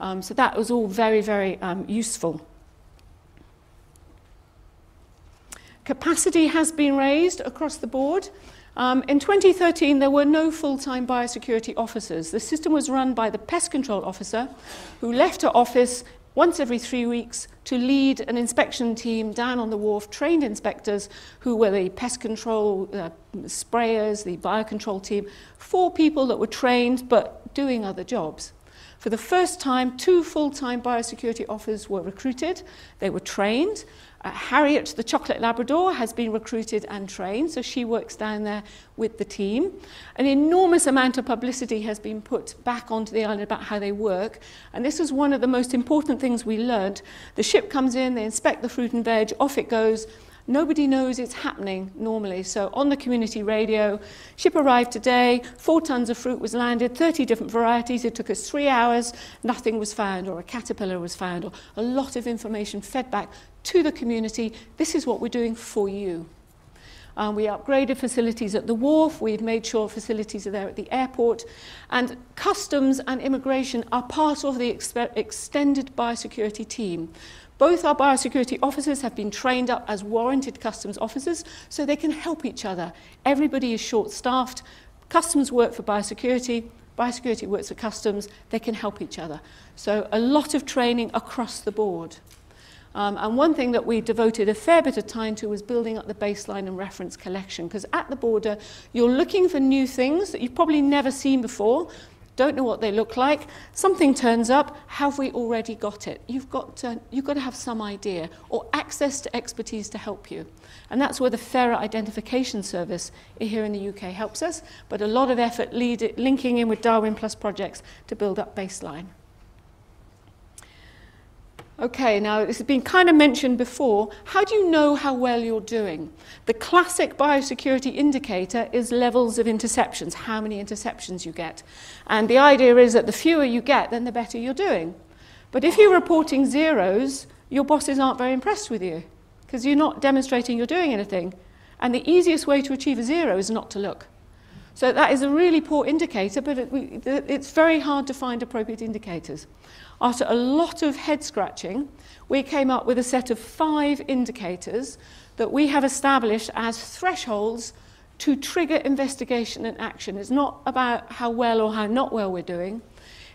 Um, so that was all very, very um, useful. Capacity has been raised across the board. Um, in 2013, there were no full-time biosecurity officers. The system was run by the pest control officer, who left her office once every three weeks to lead an inspection team down on the wharf, trained inspectors who were the pest control uh, sprayers, the biocontrol team, four people that were trained but doing other jobs. For the first time, two full-time biosecurity officers were recruited. They were trained, Uh, Harriet, the chocolate Labrador, has been recruited and trained, so she works down there with the team. An enormous amount of publicity has been put back onto the island about how they work, and this is one of the most important things we learned. The ship comes in, they inspect the fruit and veg, off it goes, Nobody knows it's happening normally. So on the community radio, ship arrived today, four tons of fruit was landed, 30 different varieties. It took us three hours, nothing was found, or a caterpillar was found, or a lot of information fed back to the community. This is what we're doing for you. Um, we upgraded facilities at the wharf. We've made sure facilities are there at the airport. And customs and immigration are part of the extended biosecurity team. Both our biosecurity officers have been trained up as warranted customs officers so they can help each other. Everybody is short-staffed. Customs work for biosecurity. Biosecurity works for customs. They can help each other. So a lot of training across the board. Um, and one thing that we devoted a fair bit of time to was building up the baseline and reference collection because at the border you're looking for new things that you've probably never seen before don't know what they look like, something turns up, have we already got it? You've got to, you've got to have some idea or access to expertise to help you. And that's where the Fera Identification Service here in the UK helps us, but a lot of effort lead, linking in with Darwin Plus projects to build up baseline. Okay, now this has been kind of mentioned before. How do you know how well you're doing? The classic biosecurity indicator is levels of interceptions, how many interceptions you get. And the idea is that the fewer you get, then the better you're doing. But if you're reporting zeros, your bosses aren't very impressed with you because you're not demonstrating you're doing anything. And the easiest way to achieve a zero is not to look. So that is a really poor indicator, but it, it's very hard to find appropriate indicators. After a lot of head scratching, we came up with a set of five indicators that we have established as thresholds to trigger investigation and action. It's not about how well or how not well we're doing.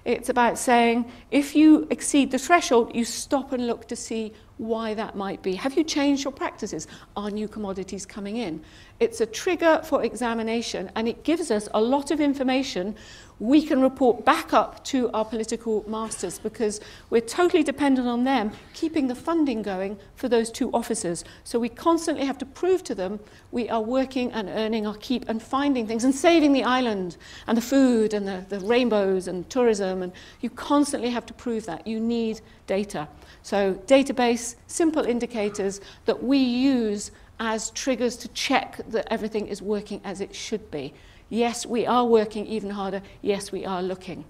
It's about saying if you exceed the threshold, you stop and look to see why that might be. Have you changed your practices? Are new commodities coming in? It's a trigger for examination and it gives us a lot of information we can report back up to our political masters because we're totally dependent on them keeping the funding going for those two officers. So we constantly have to prove to them we are working and earning our keep and finding things and saving the island and the food and the, the rainbows and tourism. And you constantly have to prove that. You need data. So database, simple indicators that we use as triggers to check that everything is working as it should be. Yes, we are working even harder. Yes, we are looking.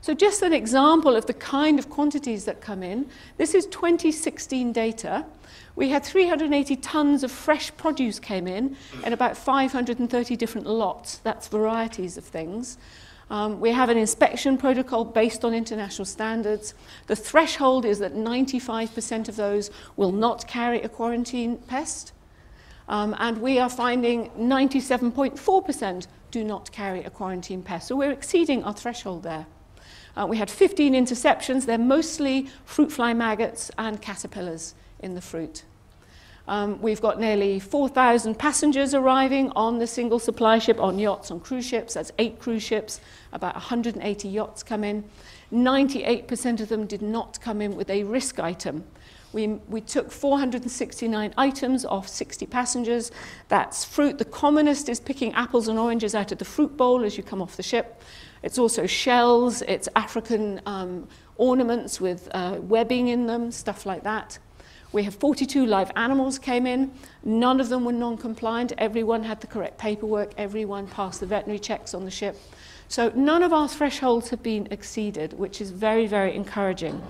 So just an example of the kind of quantities that come in. This is 2016 data. We had 380 tons of fresh produce came in in about 530 different lots. That's varieties of things. Um, we have an inspection protocol based on international standards. The threshold is that 95% of those will not carry a quarantine pest. Um, and we are finding 97.4% do not carry a quarantine pest. So we're exceeding our threshold there. Uh, we had 15 interceptions. They're mostly fruit fly maggots and caterpillars in the fruit. Um, we've got nearly 4,000 passengers arriving on the single supply ship, on yachts, on cruise ships. That's eight cruise ships, about 180 yachts come in. 98% of them did not come in with a risk item. We, we took 469 items off 60 passengers. That's fruit. The commonest is picking apples and oranges out of the fruit bowl as you come off the ship. It's also shells, it's African um, ornaments with uh, webbing in them, stuff like that. We have 42 live animals came in. None of them were non-compliant. Everyone had the correct paperwork. Everyone passed the veterinary checks on the ship. So none of our thresholds have been exceeded, which is very, very encouraging.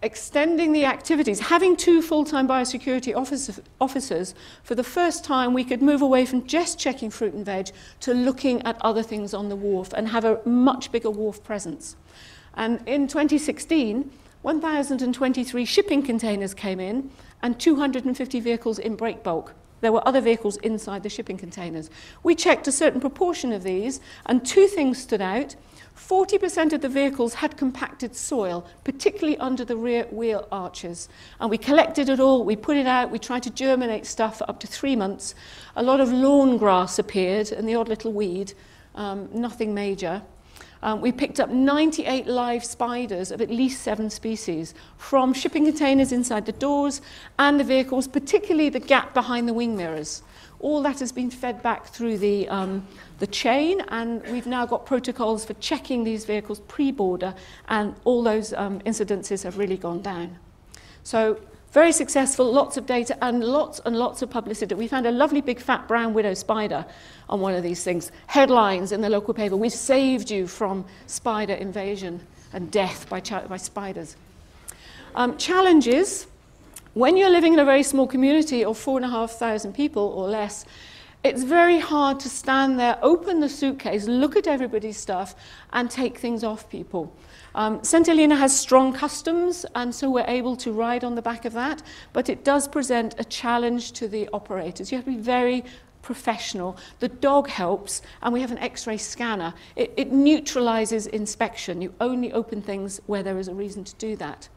Extending the activities, having two full-time biosecurity officer, officers, for the first time we could move away from just checking fruit and veg to looking at other things on the wharf and have a much bigger wharf presence. And in 2016, 1,023 shipping containers came in and 250 vehicles in break bulk. There were other vehicles inside the shipping containers. We checked a certain proportion of these, and two things stood out. 40% of the vehicles had compacted soil, particularly under the rear wheel arches. And we collected it all, we put it out, we tried to germinate stuff for up to three months. A lot of lawn grass appeared and the odd little weed, um, nothing major. Um, we picked up 98 live spiders of at least seven species from shipping containers inside the doors and the vehicles, particularly the gap behind the wing mirrors. All that has been fed back through the, um, the chain, and we've now got protocols for checking these vehicles pre-border, and all those um, incidences have really gone down. So very successful, lots of data, and lots and lots of publicity. We found a lovely big fat brown widow spider on one of these things. Headlines in the local paper, we've saved you from spider invasion and death by, by spiders. Um, challenges, when you're living in a very small community of four and a half thousand people or less, it's very hard to stand there, open the suitcase, look at everybody's stuff, and take things off people. Um, St. Helena has strong customs, and so we're able to ride on the back of that, but it does present a challenge to the operators. You have to be very professional. The dog helps, and we have an x-ray scanner. It, it neutralizes inspection. You only open things where there is a reason to do that.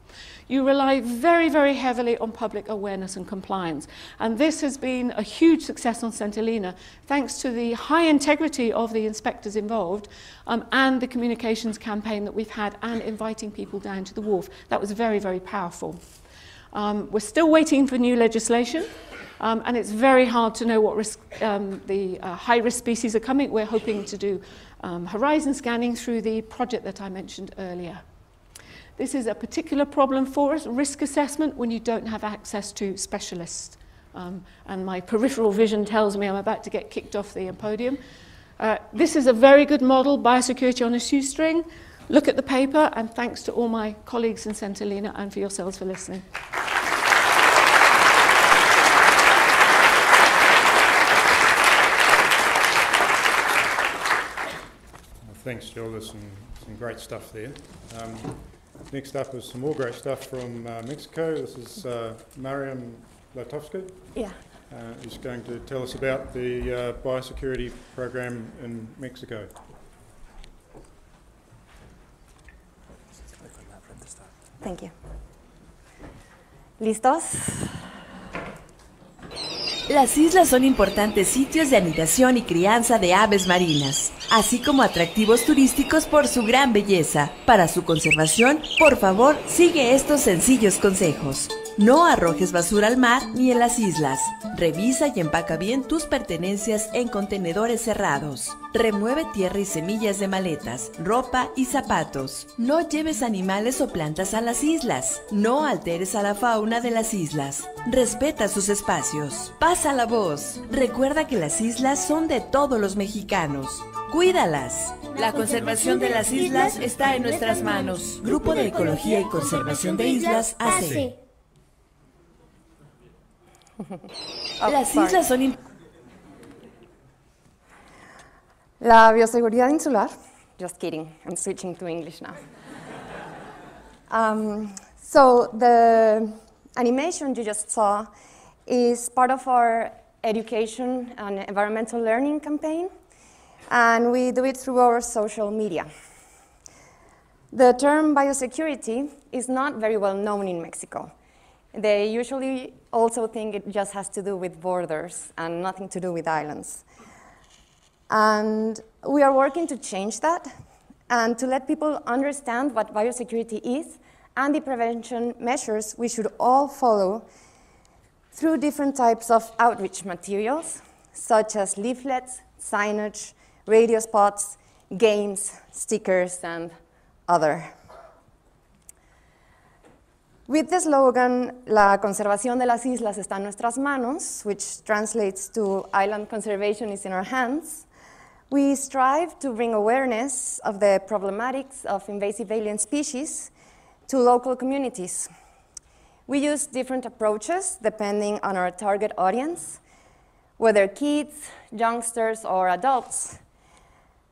You rely very, very heavily on public awareness and compliance. And this has been a huge success on St. Helena, thanks to the high integrity of the inspectors involved um, and the communications campaign that we've had and inviting people down to the wharf. That was very, very powerful. Um, we're still waiting for new legislation. Um, and it's very hard to know what risk, um, the uh, high-risk species are coming. We're hoping to do um, horizon scanning through the project that I mentioned earlier. This is a particular problem for us, risk assessment, when you don't have access to specialists. Um, and my peripheral vision tells me I'm about to get kicked off the podium. Uh, this is a very good model, biosecurity on a shoestring. Look at the paper, and thanks to all my colleagues in St. Helena and for yourselves for listening. Thanks, Jill. There's some, some great stuff there. Um, next up is some more great stuff from uh, Mexico. This is uh, Mariam Latofski. Yeah. Uh, who's going to tell us about the uh, biosecurity program in Mexico. Thank you. ¿Listos? Las islas son importantes sitios de anidación y crianza de aves marinas, así como atractivos turísticos por su gran belleza. Para su conservación, por favor, sigue estos sencillos consejos. No arrojes basura al mar ni en las islas. Revisa y empaca bien tus pertenencias en contenedores cerrados. Remueve tierra y semillas de maletas, ropa y zapatos. No lleves animales o plantas a las islas. No alteres a la fauna de las islas. Respeta sus espacios. Pasa la voz. Recuerda que las islas son de todos los mexicanos. Cuídalas. La conservación de las islas está en nuestras manos. Grupo de Ecología y Conservación de Islas, AC. Las islas son La bioseguridad insular. Just kidding, I'm switching to English now. Um, so, the animation you just saw is part of our education and environmental learning campaign, and we do it through our social media. The term biosecurity is not very well known in Mexico. They usually also think it just has to do with borders and nothing to do with islands. And we are working to change that and to let people understand what biosecurity is and the prevention measures we should all follow through different types of outreach materials, such as leaflets, signage, radio spots, games, stickers, and other. With the slogan, La conservación de las islas está en nuestras manos, which translates to Island conservation is in our hands, we strive to bring awareness of the problematics of invasive alien species to local communities. We use different approaches depending on our target audience, whether kids, youngsters, or adults.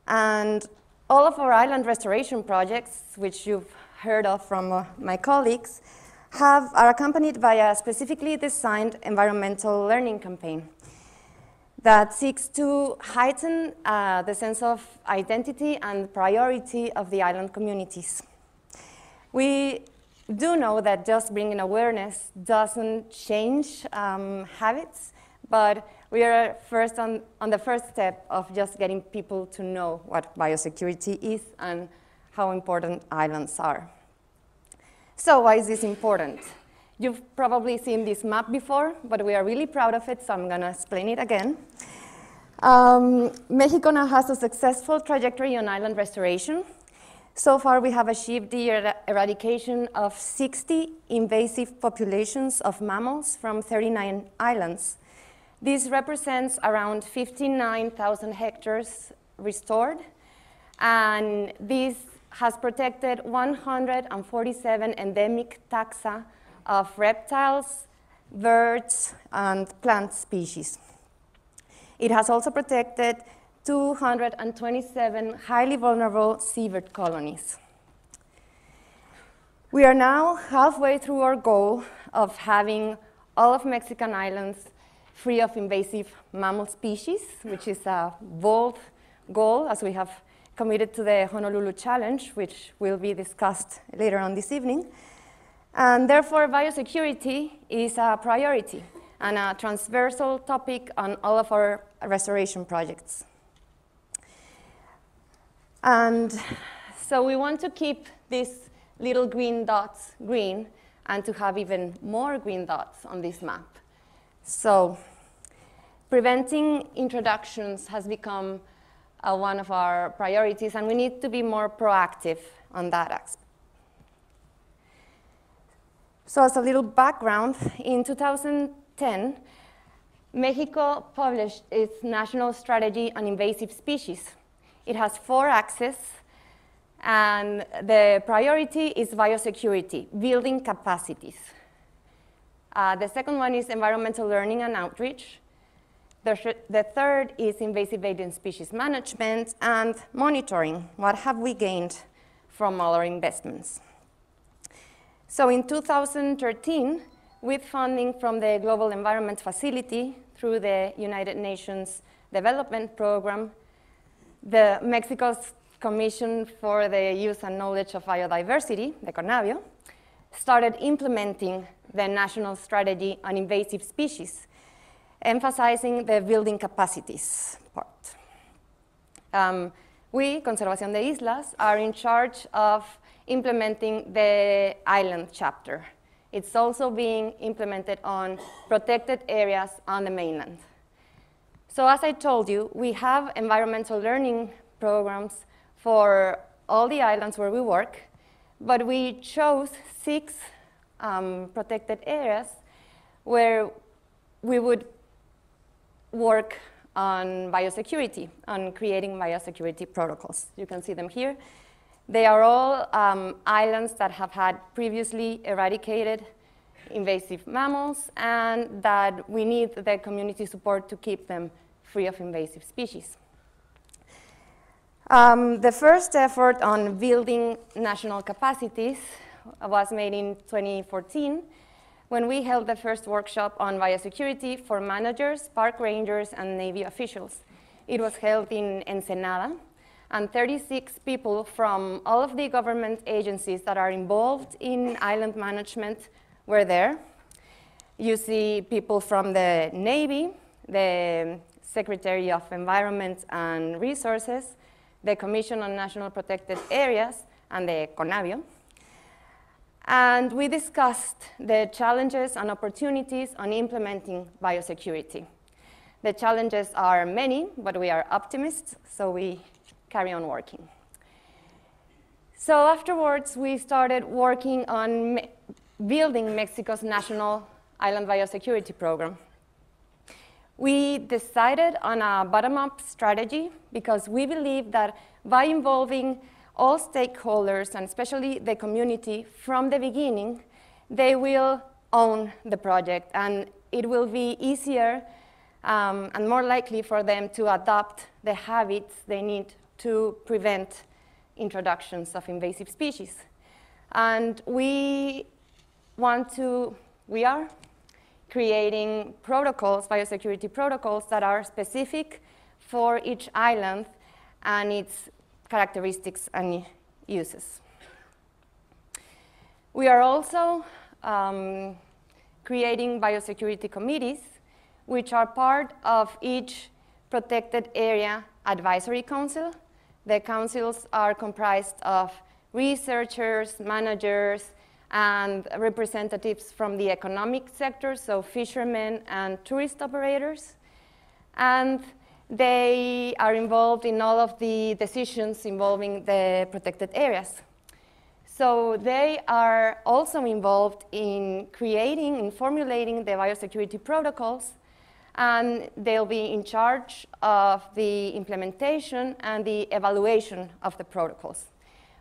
And all of our island restoration projects, which you've heard of from uh, my colleagues, have, are accompanied by a specifically designed environmental learning campaign that seeks to heighten uh, the sense of identity and priority of the island communities. We do know that just bringing awareness doesn't change um, habits, but we are first on, on the first step of just getting people to know what biosecurity is and how important islands are. So why is this important? You've probably seen this map before, but we are really proud of it, so I'm going to explain it again. Um, Mexico now has a successful trajectory on island restoration. So far, we have achieved the er- eradication of 60 invasive populations of mammals from 39 islands. This represents around 59,000 hectares restored, and this has protected 147 endemic taxa of reptiles, birds, and plant species. It has also protected 227 highly vulnerable seabird colonies. We are now halfway through our goal of having all of Mexican islands free of invasive mammal species, which is a bold goal as we have committed to the Honolulu Challenge, which will be discussed later on this evening. And therefore, biosecurity is a priority and a transversal topic on all of our restoration projects. And so we want to keep these little green dots green and to have even more green dots on this map. So preventing introductions has become uh, one of our priorities, and we need to be more proactive on that aspect. So as a little background, in 2010, Mexico published its national strategy on invasive species. It has four axes, and the priority is biosecurity, building capacities. Uh, the second one is environmental learning and outreach. The, th- the third is invasive alien species management and monitoring. What have we gained from all our investments? So in 2013, with funding from the Global Environment Facility through the United Nations Development Program, the Mexico's Commission for the Use and Knowledge of Biodiversity, the CONABIO, started implementing the national strategy on invasive species, emphasizing the building capacities part. Um, we, Conservación de Islas, are in charge of implementing the island chapter. It's also being implemented on protected areas on the mainland. So as I told you, we have environmental learning programs for all the islands where we work, but we chose six um, protected areas where we would work on biosecurity, on creating biosecurity protocols. You can see them here. They are all um, islands that have had previously eradicated invasive mammals and that we need the community support to keep them free of invasive species. Um, the first effort on building national capacities was made in 2014 when we held the first workshop on biosecurity for managers, park rangers, and Navy officials. It was held in Ensenada, and 36 people from all of the government agencies that are involved in island management were there. You see people from the Navy, the Secretary of Environment and Resources, the Commission on National Protected Areas, and the CONABIO. And we discussed the challenges and opportunities on implementing biosecurity. The challenges are many, but we are optimists, so we carry on working. So afterwards, we started working on me building Mexico's national island biosecurity program. We decided on a bottom-up strategy because we believe that by involving all stakeholders, and especially the community, from the beginning, they will own the project, and it will be easier um, and more likely for them to adopt the habits they need to prevent introductions of invasive species. And we want to, we are creating protocols, biosecurity protocols that are specific for each island and its characteristics and uses. We are also um, creating biosecurity committees, which are part of each protected area advisory council. The councils are comprised of researchers, managers, and representatives from the economic sector, so fishermen and tourist operators. And they are involved in all of the decisions involving the protected areas. So they are also involved in creating and formulating the biosecurity protocols, and they'll be in charge of the implementation and the evaluation of the protocols.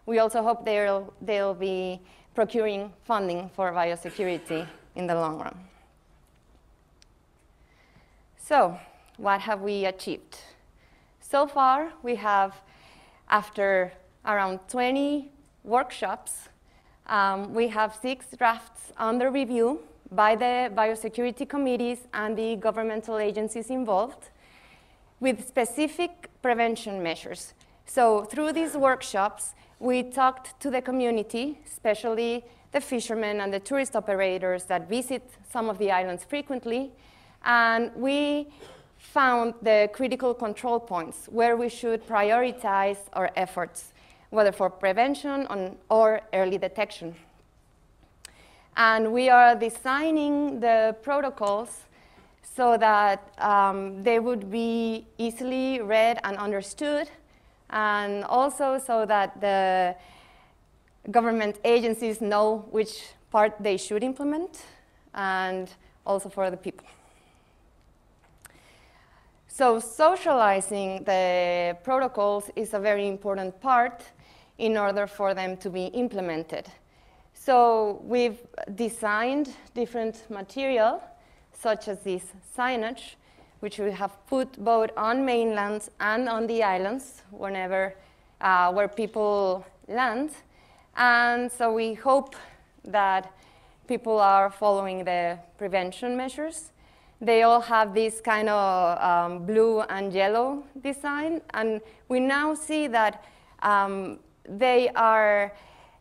We also hope they'll, they'll be procuring funding for biosecurity in the long run. So, what have we achieved? So far, we have, after around 20 workshops, um, we have six drafts under review by the biosecurity committees and the governmental agencies involved with specific prevention measures. So through these workshops, we talked to the community, especially the fishermen and the tourist operators that visit some of the islands frequently, and we found the critical control points where we should prioritize our efforts, whether for prevention or early detection. And we are designing the protocols so that um, they would be easily read and understood, and also so that the government agencies know which part they should implement, and also for the people. So socializing the protocols is a very important part in order for them to be implemented. So we've designed different material, such as this signage, which we have put both on mainland and on the islands, whenever uh, where people land. And so we hope that people are following the prevention measures they all have this kind of um, blue and yellow design. And we now see that um, they are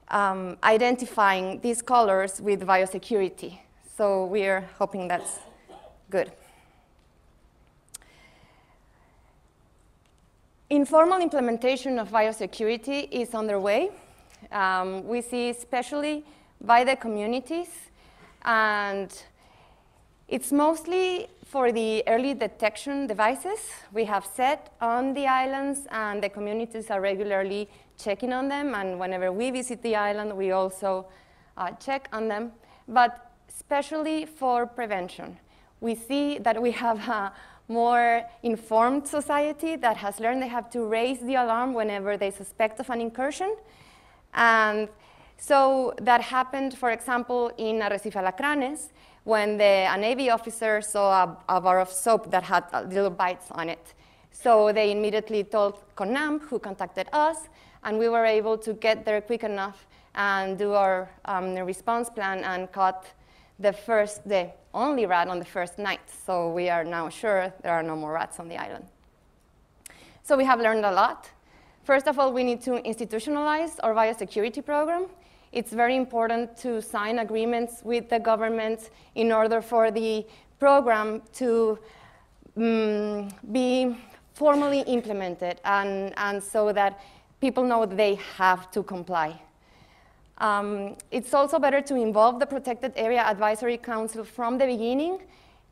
um, identifying these colors with biosecurity. So we're hoping that's good. Informal implementation of biosecurity is underway. Um, we see especially by the communities and it's mostly for the early detection devices we have set on the islands, and the communities are regularly checking on them. And whenever we visit the island, we also uh, check on them. But especially for prevention, we see that we have a more informed society that has learned they have to raise the alarm whenever they suspect of an incursion. And so that happened, for example, in Arrecife Alacranes, when the, a Navy officer saw a, a bar of soap that had little bites on it. So they immediately told CONANP, who contacted us, and we were able to get there quick enough and do our um, response plan and caught the first, the only rat on the first night. So we are now sure there are no more rats on the island. So we have learned a lot. First of all, we need to institutionalize our biosecurity program. It's very important to sign agreements with the government in order for the program to um, be formally implemented and, and so that people know they have to comply. Um, it's also better to involve the Protected Area Advisory Council from the beginning,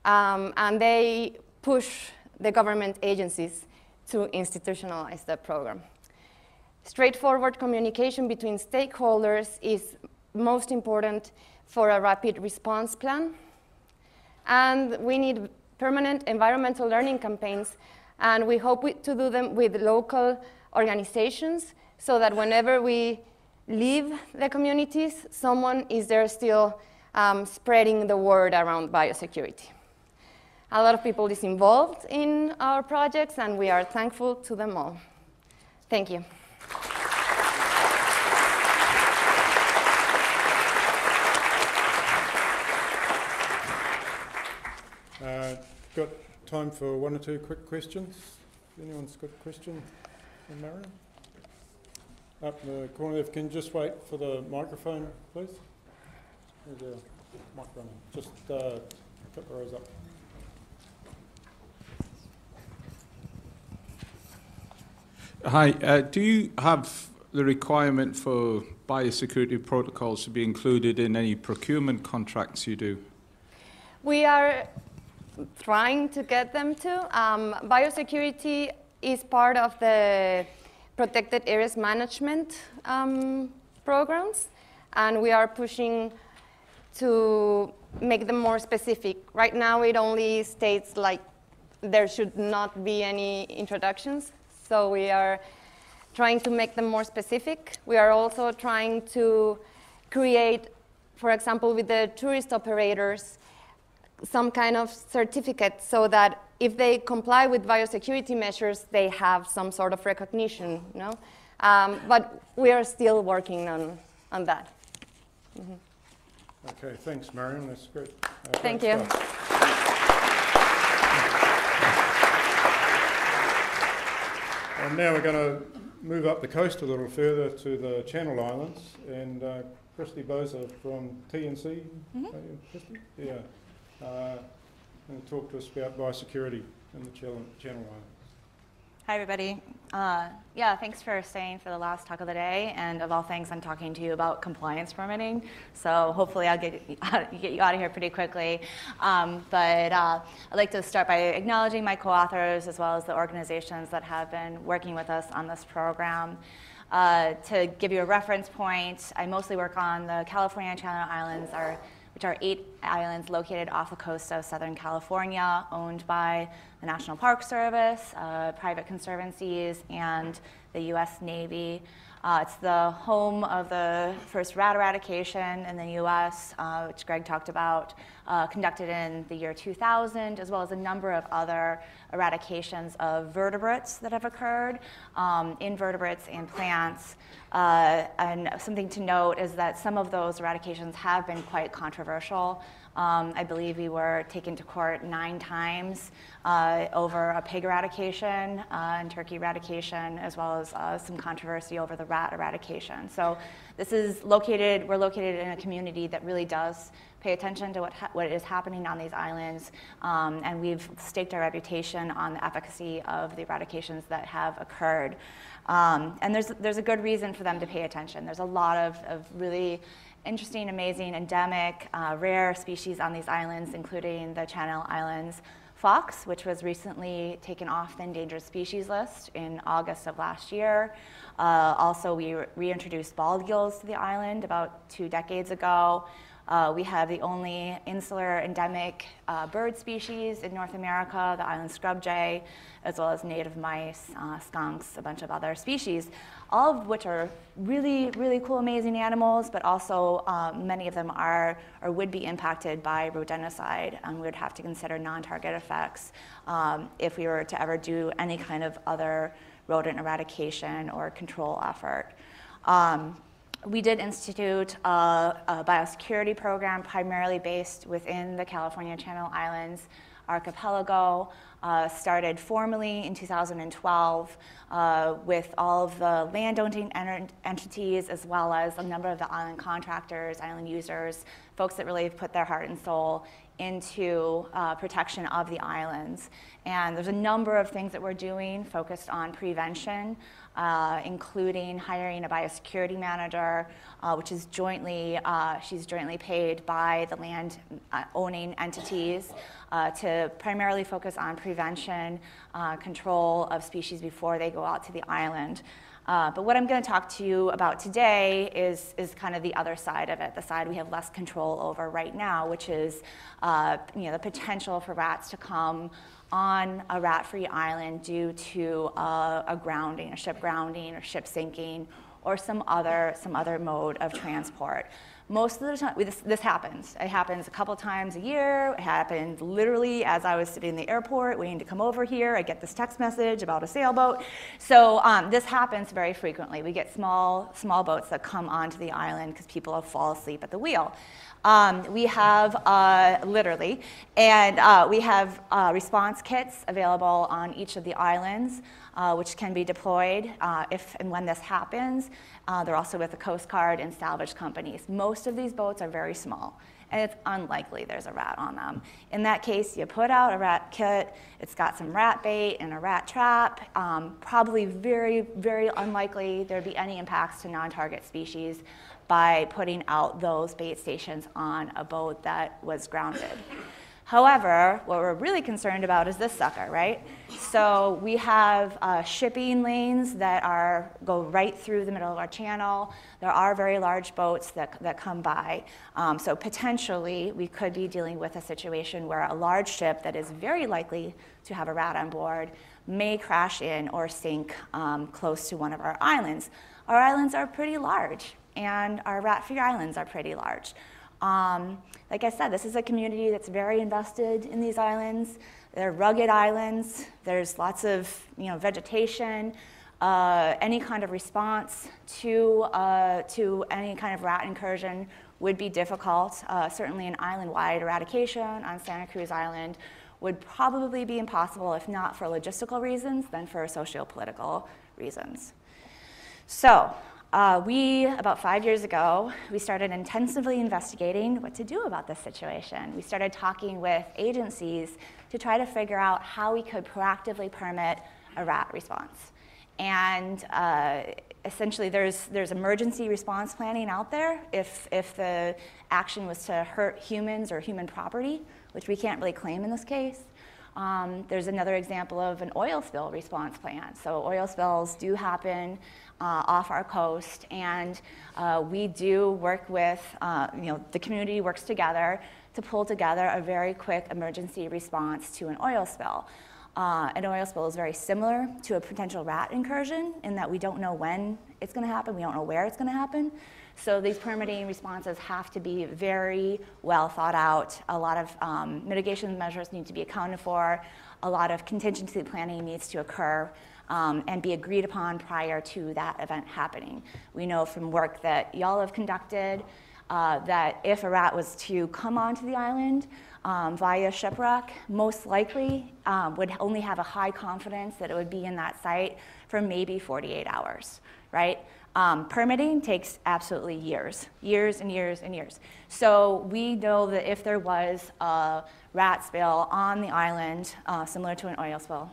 um, and they push the government agencies to institutionalize the program. Straightforward communication between stakeholders is most important for a rapid response plan. And we need permanent environmental learning campaigns, and we hope we, to do them with local organizations so that whenever we leave the communities, someone is there still um, spreading the word around biosecurity. A lot of people is involved in our projects, and we are thankful to them all. Thank you. Uh, got time for one or two quick questions? Anyone's got a question for Mariam? Up in the corner, if you can just wait for the microphone, please. There's a microphone. Just uh, a couple rows up. Hi, uh, do you have the requirement for biosecurity protocols to be included in any procurement contracts you do? We are trying to get them to. Um, biosecurity is part of the protected areas management um, programs, and we are pushing to make them more specific. Right now, it only states like there should not be any introductions, so we are trying to make them more specific. We are also trying to create, for example, with the tourist operators, some kind of certificate so that if they comply with biosecurity measures, they have some sort of recognition, you know? Um, but we are still working on, on that. Mm -hmm. Okay, thanks, Mariam. That's great. Uh, Thank you. And now we're going to move up the coast a little further to the Channel Islands. And uh, Christy Boser from TNC, mm -hmm. Christy? Yeah uh, and talk to us about biosecurity in the Channel Islands. Hi, everybody. Uh, yeah, thanks for staying for the last talk of the day. And of all things, I'm talking to you about compliance permitting. So hopefully I'll get, get you out of here pretty quickly. Um, but uh, I'd like to start by acknowledging my co-authors as well as the organizations that have been working with us on this program. Uh, to give you a reference point, I mostly work on the California Channel Islands, our which are eight islands located off the coast of Southern California, owned by the National Park Service, uh, private conservancies, and the US Navy. Uh, it's the home of the first rat eradication in the US, uh, which Greg talked about, uh, conducted in the year 2000, as well as a number of other eradications of vertebrates that have occurred, um, invertebrates and plants. Uh, and something to note is that some of those eradications have been quite controversial. Um, I believe we were taken to court nine times uh, over a pig eradication uh, and turkey eradication, as well as uh, some controversy over the rat eradication. So this is located, we're located in a community that really does pay attention to what, what is happening on these islands, um, and we've staked our reputation on the efficacy of the eradications that have occurred. Um, and there's, there's a good reason for them to pay attention. There's a lot of, of really interesting, amazing, endemic, uh, rare species on these islands, including the Channel Islands fox, which was recently taken off the endangered species list in August of last year. Uh, also, we re reintroduced bald eagles to the island about two decades ago. Uh, we have the only insular endemic uh, bird species in North America, the island scrub jay, as well as native mice, uh, skunks, a bunch of other species, all of which are really, really cool, amazing animals, but also um, many of them are or would be impacted by rodenticide, and we would have to consider non-target effects um, if we were to ever do any kind of other rodent eradication or control effort. Um, we did institute a, a, biosecurity program primarily based within the California Channel Islands archipelago. Uh, started formally in 2012 uh, with all of the landowning ent entities as well as a number of the island contractors, island users, folks that really have put their heart and soul into uh, protection of the islands. And there's a number of things that we're doing focused on prevention, uh, including hiring a biosecurity manager, uh, which is jointly, uh, she's jointly paid by the land uh, owning entities uh, to primarily focus on prevention, control of species before they go out to the island. Uh, but what I'm going to talk to you about today is, is kind of the other side of it, the side we have less control over right now, which is uh, you know, the potential for rats to come on a rat-free island due to uh, a grounding, a ship grounding or ship sinking or some other, some other mode of transport. Most of the time, this, this happens. It happens a couple times a year. It happened literally as I was sitting in the airport waiting to come over here. I get this text message about a sailboat. So um, this happens very frequently. We get small, small boats that come onto the island because people fall asleep at the wheel. Um, we have, uh, literally, and uh, we have uh, response kits available on each of the islands, uh, which can be deployed uh, if and when this happens. Uh, they're also with the Coast Guard and salvage companies. Most of these boats are very small, and it's unlikely there's a rat on them. In that case, you put out a rat kit, it's got some rat bait and a rat trap. Um, probably very, very unlikely there'd be any impacts to non-target species by putting out those bait stations on a boat that was grounded. However, what we're really concerned about is this sucker, right? So we have uh, shipping lanes that are go right through the middle of our channel. There are very large boats that, that come by. Um, so potentially we could be dealing with a situation where a large ship that is very likely to have a rat on board may crash in or sink um, close to one of our islands. Our islands are pretty large and our rat-free islands are pretty large. Um, like I said, this is a community that's very invested in these islands. They're rugged islands. There's lots of you know, vegetation. Uh, any kind of response to, uh, to any kind of rat incursion would be difficult. Uh, certainly an island-wide eradication on Santa Cruz Island would probably be impossible if not for logistical reasons, then for socio-political reasons. So uh, we, about five years ago, we started intensively investigating what to do about this situation. We started talking with agencies to try to figure out how we could proactively permit a rat response. And uh, essentially, there's, there's emergency response planning out there if, if the action was to hurt humans or human property, which we can't really claim in this case. Um, there's another example of an oil spill response plan. So oil spills do happen uh, off our coast, and uh, we do work with, uh, you know, the community works together to pull together a very quick emergency response to an oil spill. Uh, an oil spill is very similar to a potential rat incursion in that we don't know when it's going to happen, we don't know where it's going to happen. So these permitting responses have to be very well thought out. A lot of um, mitigation measures need to be accounted for. A lot of contingency planning needs to occur um, and be agreed upon prior to that event happening. We know from work that y'all have conducted uh, that if a rat was to come onto the island um, via shipwreck, most likely um, would only have a high confidence that it would be in that site for maybe 48 hours, right? Um, permitting takes absolutely years, years and years and years. So we know that if there was a rat spill on the island, uh, similar to an oil spill,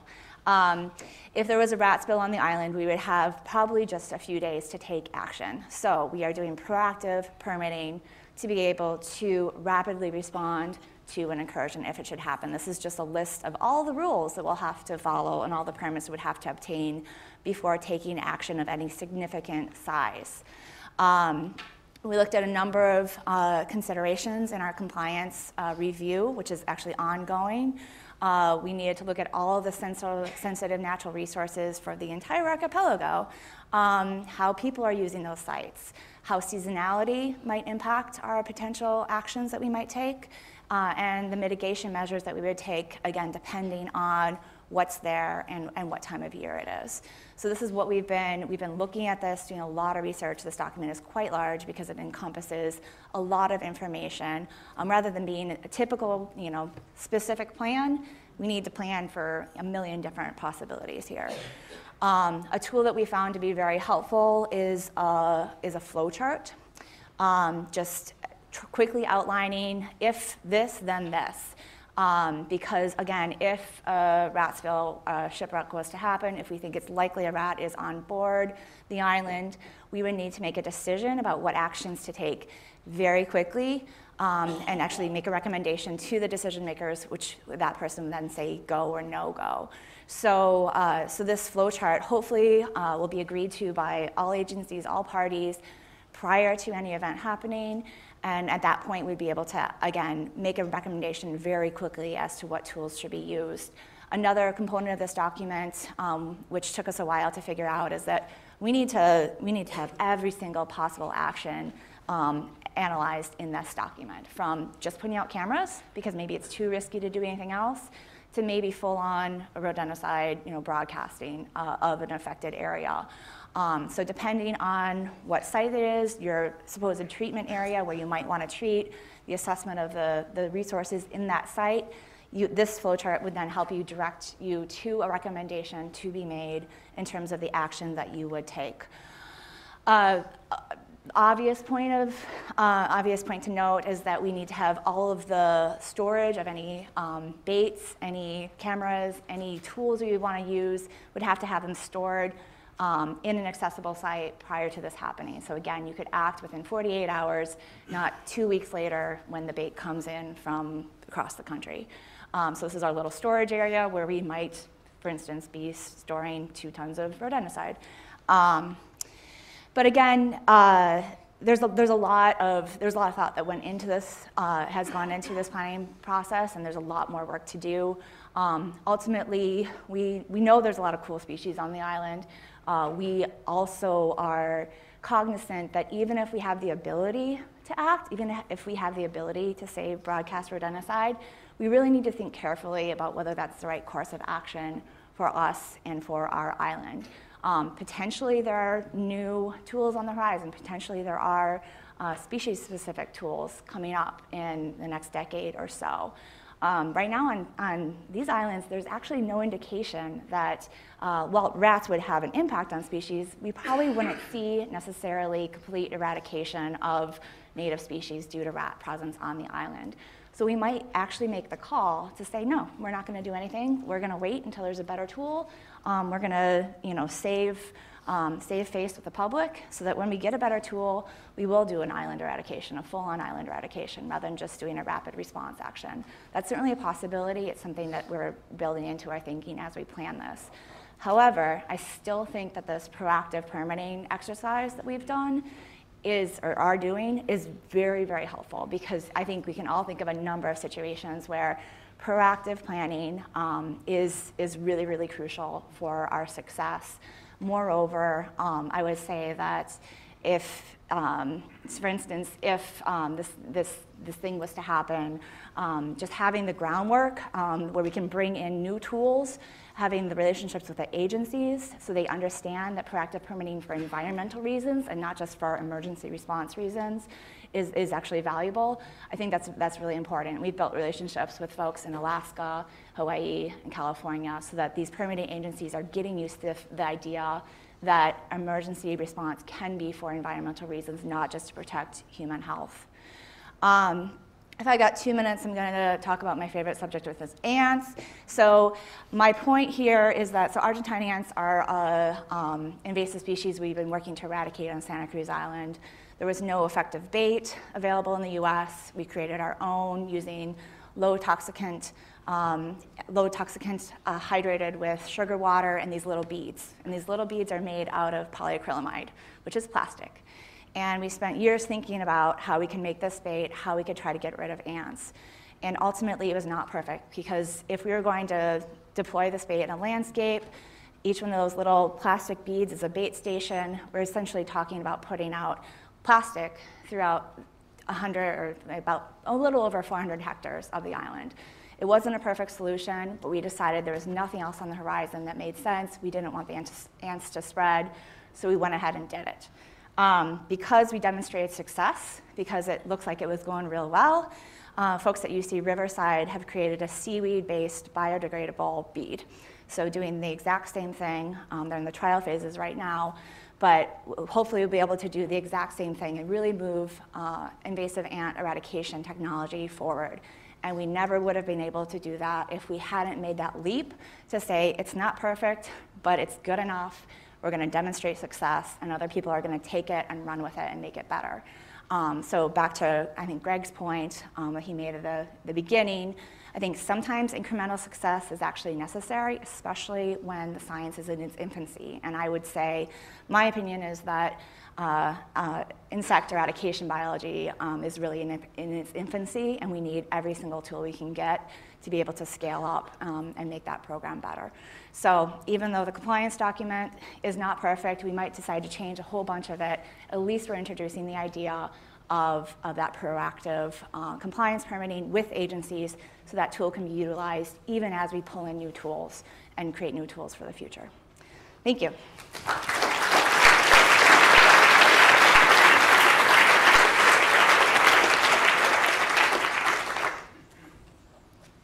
um, if there was a rat spill on the island, we would have probably just a few days to take action. So we are doing proactive permitting to be able to rapidly respond to an incursion if it should happen. This is just a list of all the rules that we'll have to follow and all the permits we would have to obtain before taking action of any significant size. Um, We looked at a number of uh, considerations in our compliance uh, review, which is actually ongoing. Uh, we needed to look at all the sensitive natural resources for the entire archipelago, um, how people are using those sites, how seasonality might impact our potential actions that we might take, uh, and the mitigation measures that we would take, again, depending on what's there and, and what time of year it is. So this is what we've been, we've been looking at this, doing a lot of research. This document is quite large because it encompasses a lot of information. Um, rather than being a typical, you know, specific plan, we need to plan for a million different possibilities here. Um, a tool that we found to be very helpful is a, is a flow chart. Um, just quickly outlining if this, then this. Um, because again, if a rat spill uh, shipwreck was to happen, if we think it's likely a rat is on board the island, we would need to make a decision about what actions to take very quickly um, and actually make a recommendation to the decision makers, which that person would then say go or no go. So, uh, so this flowchart hopefully uh, will be agreed to by all agencies, all parties prior to any event happening. And at that point, we'd be able to, again, make a recommendation very quickly as to what tools should be used. Another component of this document, um, which took us a while to figure out, is that we need to, we need to have every single possible action um, analyzed in this document, from just putting out cameras, because maybe it's too risky to do anything else, to maybe full-on rodenticide, you know, broadcasting uh, of an affected area. Um, so depending on what site it is, your supposed treatment area where you might want to treat, the assessment of the, the resources in that site, you, this flowchart would then help you direct you to a recommendation to be made in terms of the action that you would take. Uh, obvious point of uh, obvious point to note is that we need to have all of the storage of any um, baits, any cameras, any tools we want to use would have to have them stored um, in an accessible site prior to this happening. So again, you could act within 48 hours, not two weeks later when the bait comes in from across the country. Um, so this is our little storage area where we might, for instance, be storing two tons of rodenticide. Um, but again, uh, there's a, there's a lot of there's a lot of thought that went into this uh, has gone into this planning process, and there's a lot more work to do. Um, ultimately, we we know there's a lot of cool species on the island. Uh, we also are cognizant that even if we have the ability to act, even if we have the ability to save broadcast rodenticide, we really need to think carefully about whether that's the right course of action for us and for our island. Um, potentially there are new tools on the horizon. Potentially there are uh, species-specific tools coming up in the next decade or so. Um, right now on, on these islands, there's actually no indication that uh, while rats would have an impact on species, we probably wouldn't see necessarily complete eradication of native species due to rat presence on the island. So we might actually make the call to say, no, we're not going to do anything. We're going to wait until there's a better tool. Um, we're going to, you know, save um, save face with the public so that when we get a better tool, we will do an island eradication, a full-on island eradication, rather than just doing a rapid response action. That's certainly a possibility. It's something that we're building into our thinking as we plan this. However, I still think that this proactive permitting exercise that we've done is or are doing is very, very helpful because I think we can all think of a number of situations where proactive planning um, is, is really, really crucial for our success. Moreover, um, I would say that if, um, for instance, if um, this, this, this thing was to happen, um, just having the groundwork um, where we can bring in new tools, having the relationships with the agencies so they understand that proactive permitting for environmental reasons and not just for emergency response reasons is, is actually valuable. I think that's, that's really important. We've built relationships with folks in Alaska, Hawaii, and California so that these permitting agencies are getting used to the idea that emergency response can be for environmental reasons, not just to protect human health. Um, if I got two minutes, I'm going to talk about my favorite subject, which is ants. So my point here is that, so Argentine ants are an um, invasive species we've been working to eradicate on Santa Cruz Island. There was no effective bait available in the US. We created our own using low toxicant, um, low toxicant uh, hydrated with sugar water and these little beads. And these little beads are made out of polyacrylamide, which is plastic. And we spent years thinking about how we can make this bait, how we could try to get rid of ants. And ultimately, it was not perfect because if we were going to deploy this bait in a landscape, each one of those little plastic beads is a bait station. We're essentially talking about putting out plastic throughout 100 or about a little over 400 hectares of the island. It wasn't a perfect solution, but we decided there was nothing else on the horizon that made sense. We didn't want the ants, to spread, so we went ahead and did it. Um, because we demonstrated success, because it looks like it was going real well, uh, folks at UC Riverside have created a seaweed-based biodegradable bead. So doing the exact same thing, um, they're in the trial phases right now, but hopefully we'll be able to do the exact same thing and really move uh, invasive ant eradication technology forward. And we never would have been able to do that if we hadn't made that leap to say it's not perfect, but it's good enough. We're going to demonstrate success, and other people are going to take it and run with it and make it better. Um, so back to I think Greg's point um, that he made at the, the beginning, I think sometimes incremental success is actually necessary, especially when the science is in its infancy. And I would say, my opinion is that uh, uh, insect eradication biology um, is really in, in, its infancy, and we need every single tool we can get to be able to scale up um, and make that program better. So even though the compliance document is not perfect, we might decide to change a whole bunch of it. At least we're introducing the idea of, of that proactive uh, compliance permitting with agencies so that tool can be utilized even as we pull in new tools and create new tools for the future. Thank you.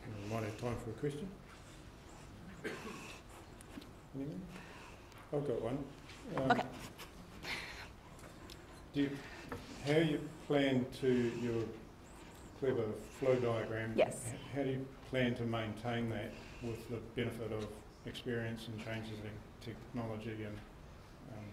We might have time for a question. Anyone? I've got one. Um, Okay. Do you, how you plan to, your clever flow diagram? Yes. How do you plan to maintain that with the benefit of experience and changes in technology and um,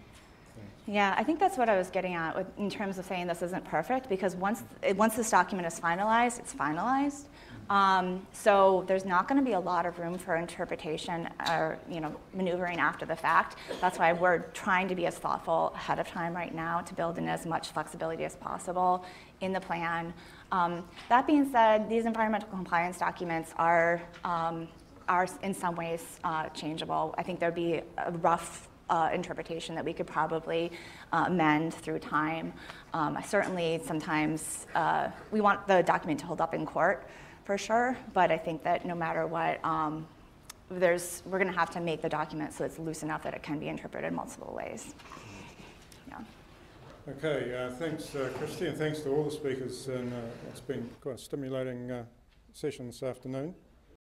things? Yeah, I think that's what I was getting at with, in terms of saying this isn't perfect, because once, once this document is finalized, it's finalized. Um, so there's not going to be a lot of room for interpretation or you know maneuvering after the fact. That's why we're trying to be as thoughtful ahead of time right now to build in as much flexibility as possible in the plan. Um, that being said, these environmental compliance documents are um, are in some ways uh, changeable. I think there'd be a rough uh, interpretation that we could probably uh, amend through time. Um, certainly, sometimes uh, we want the document to hold up in court for sure, but I think that no matter what, um, there's, we're going to have to make the document so it's loose enough that it can be interpreted multiple ways. Yeah. Okay, uh, thanks, uh, thanks to all the speakers. And uh, it's been quite a stimulating uh, session this afternoon.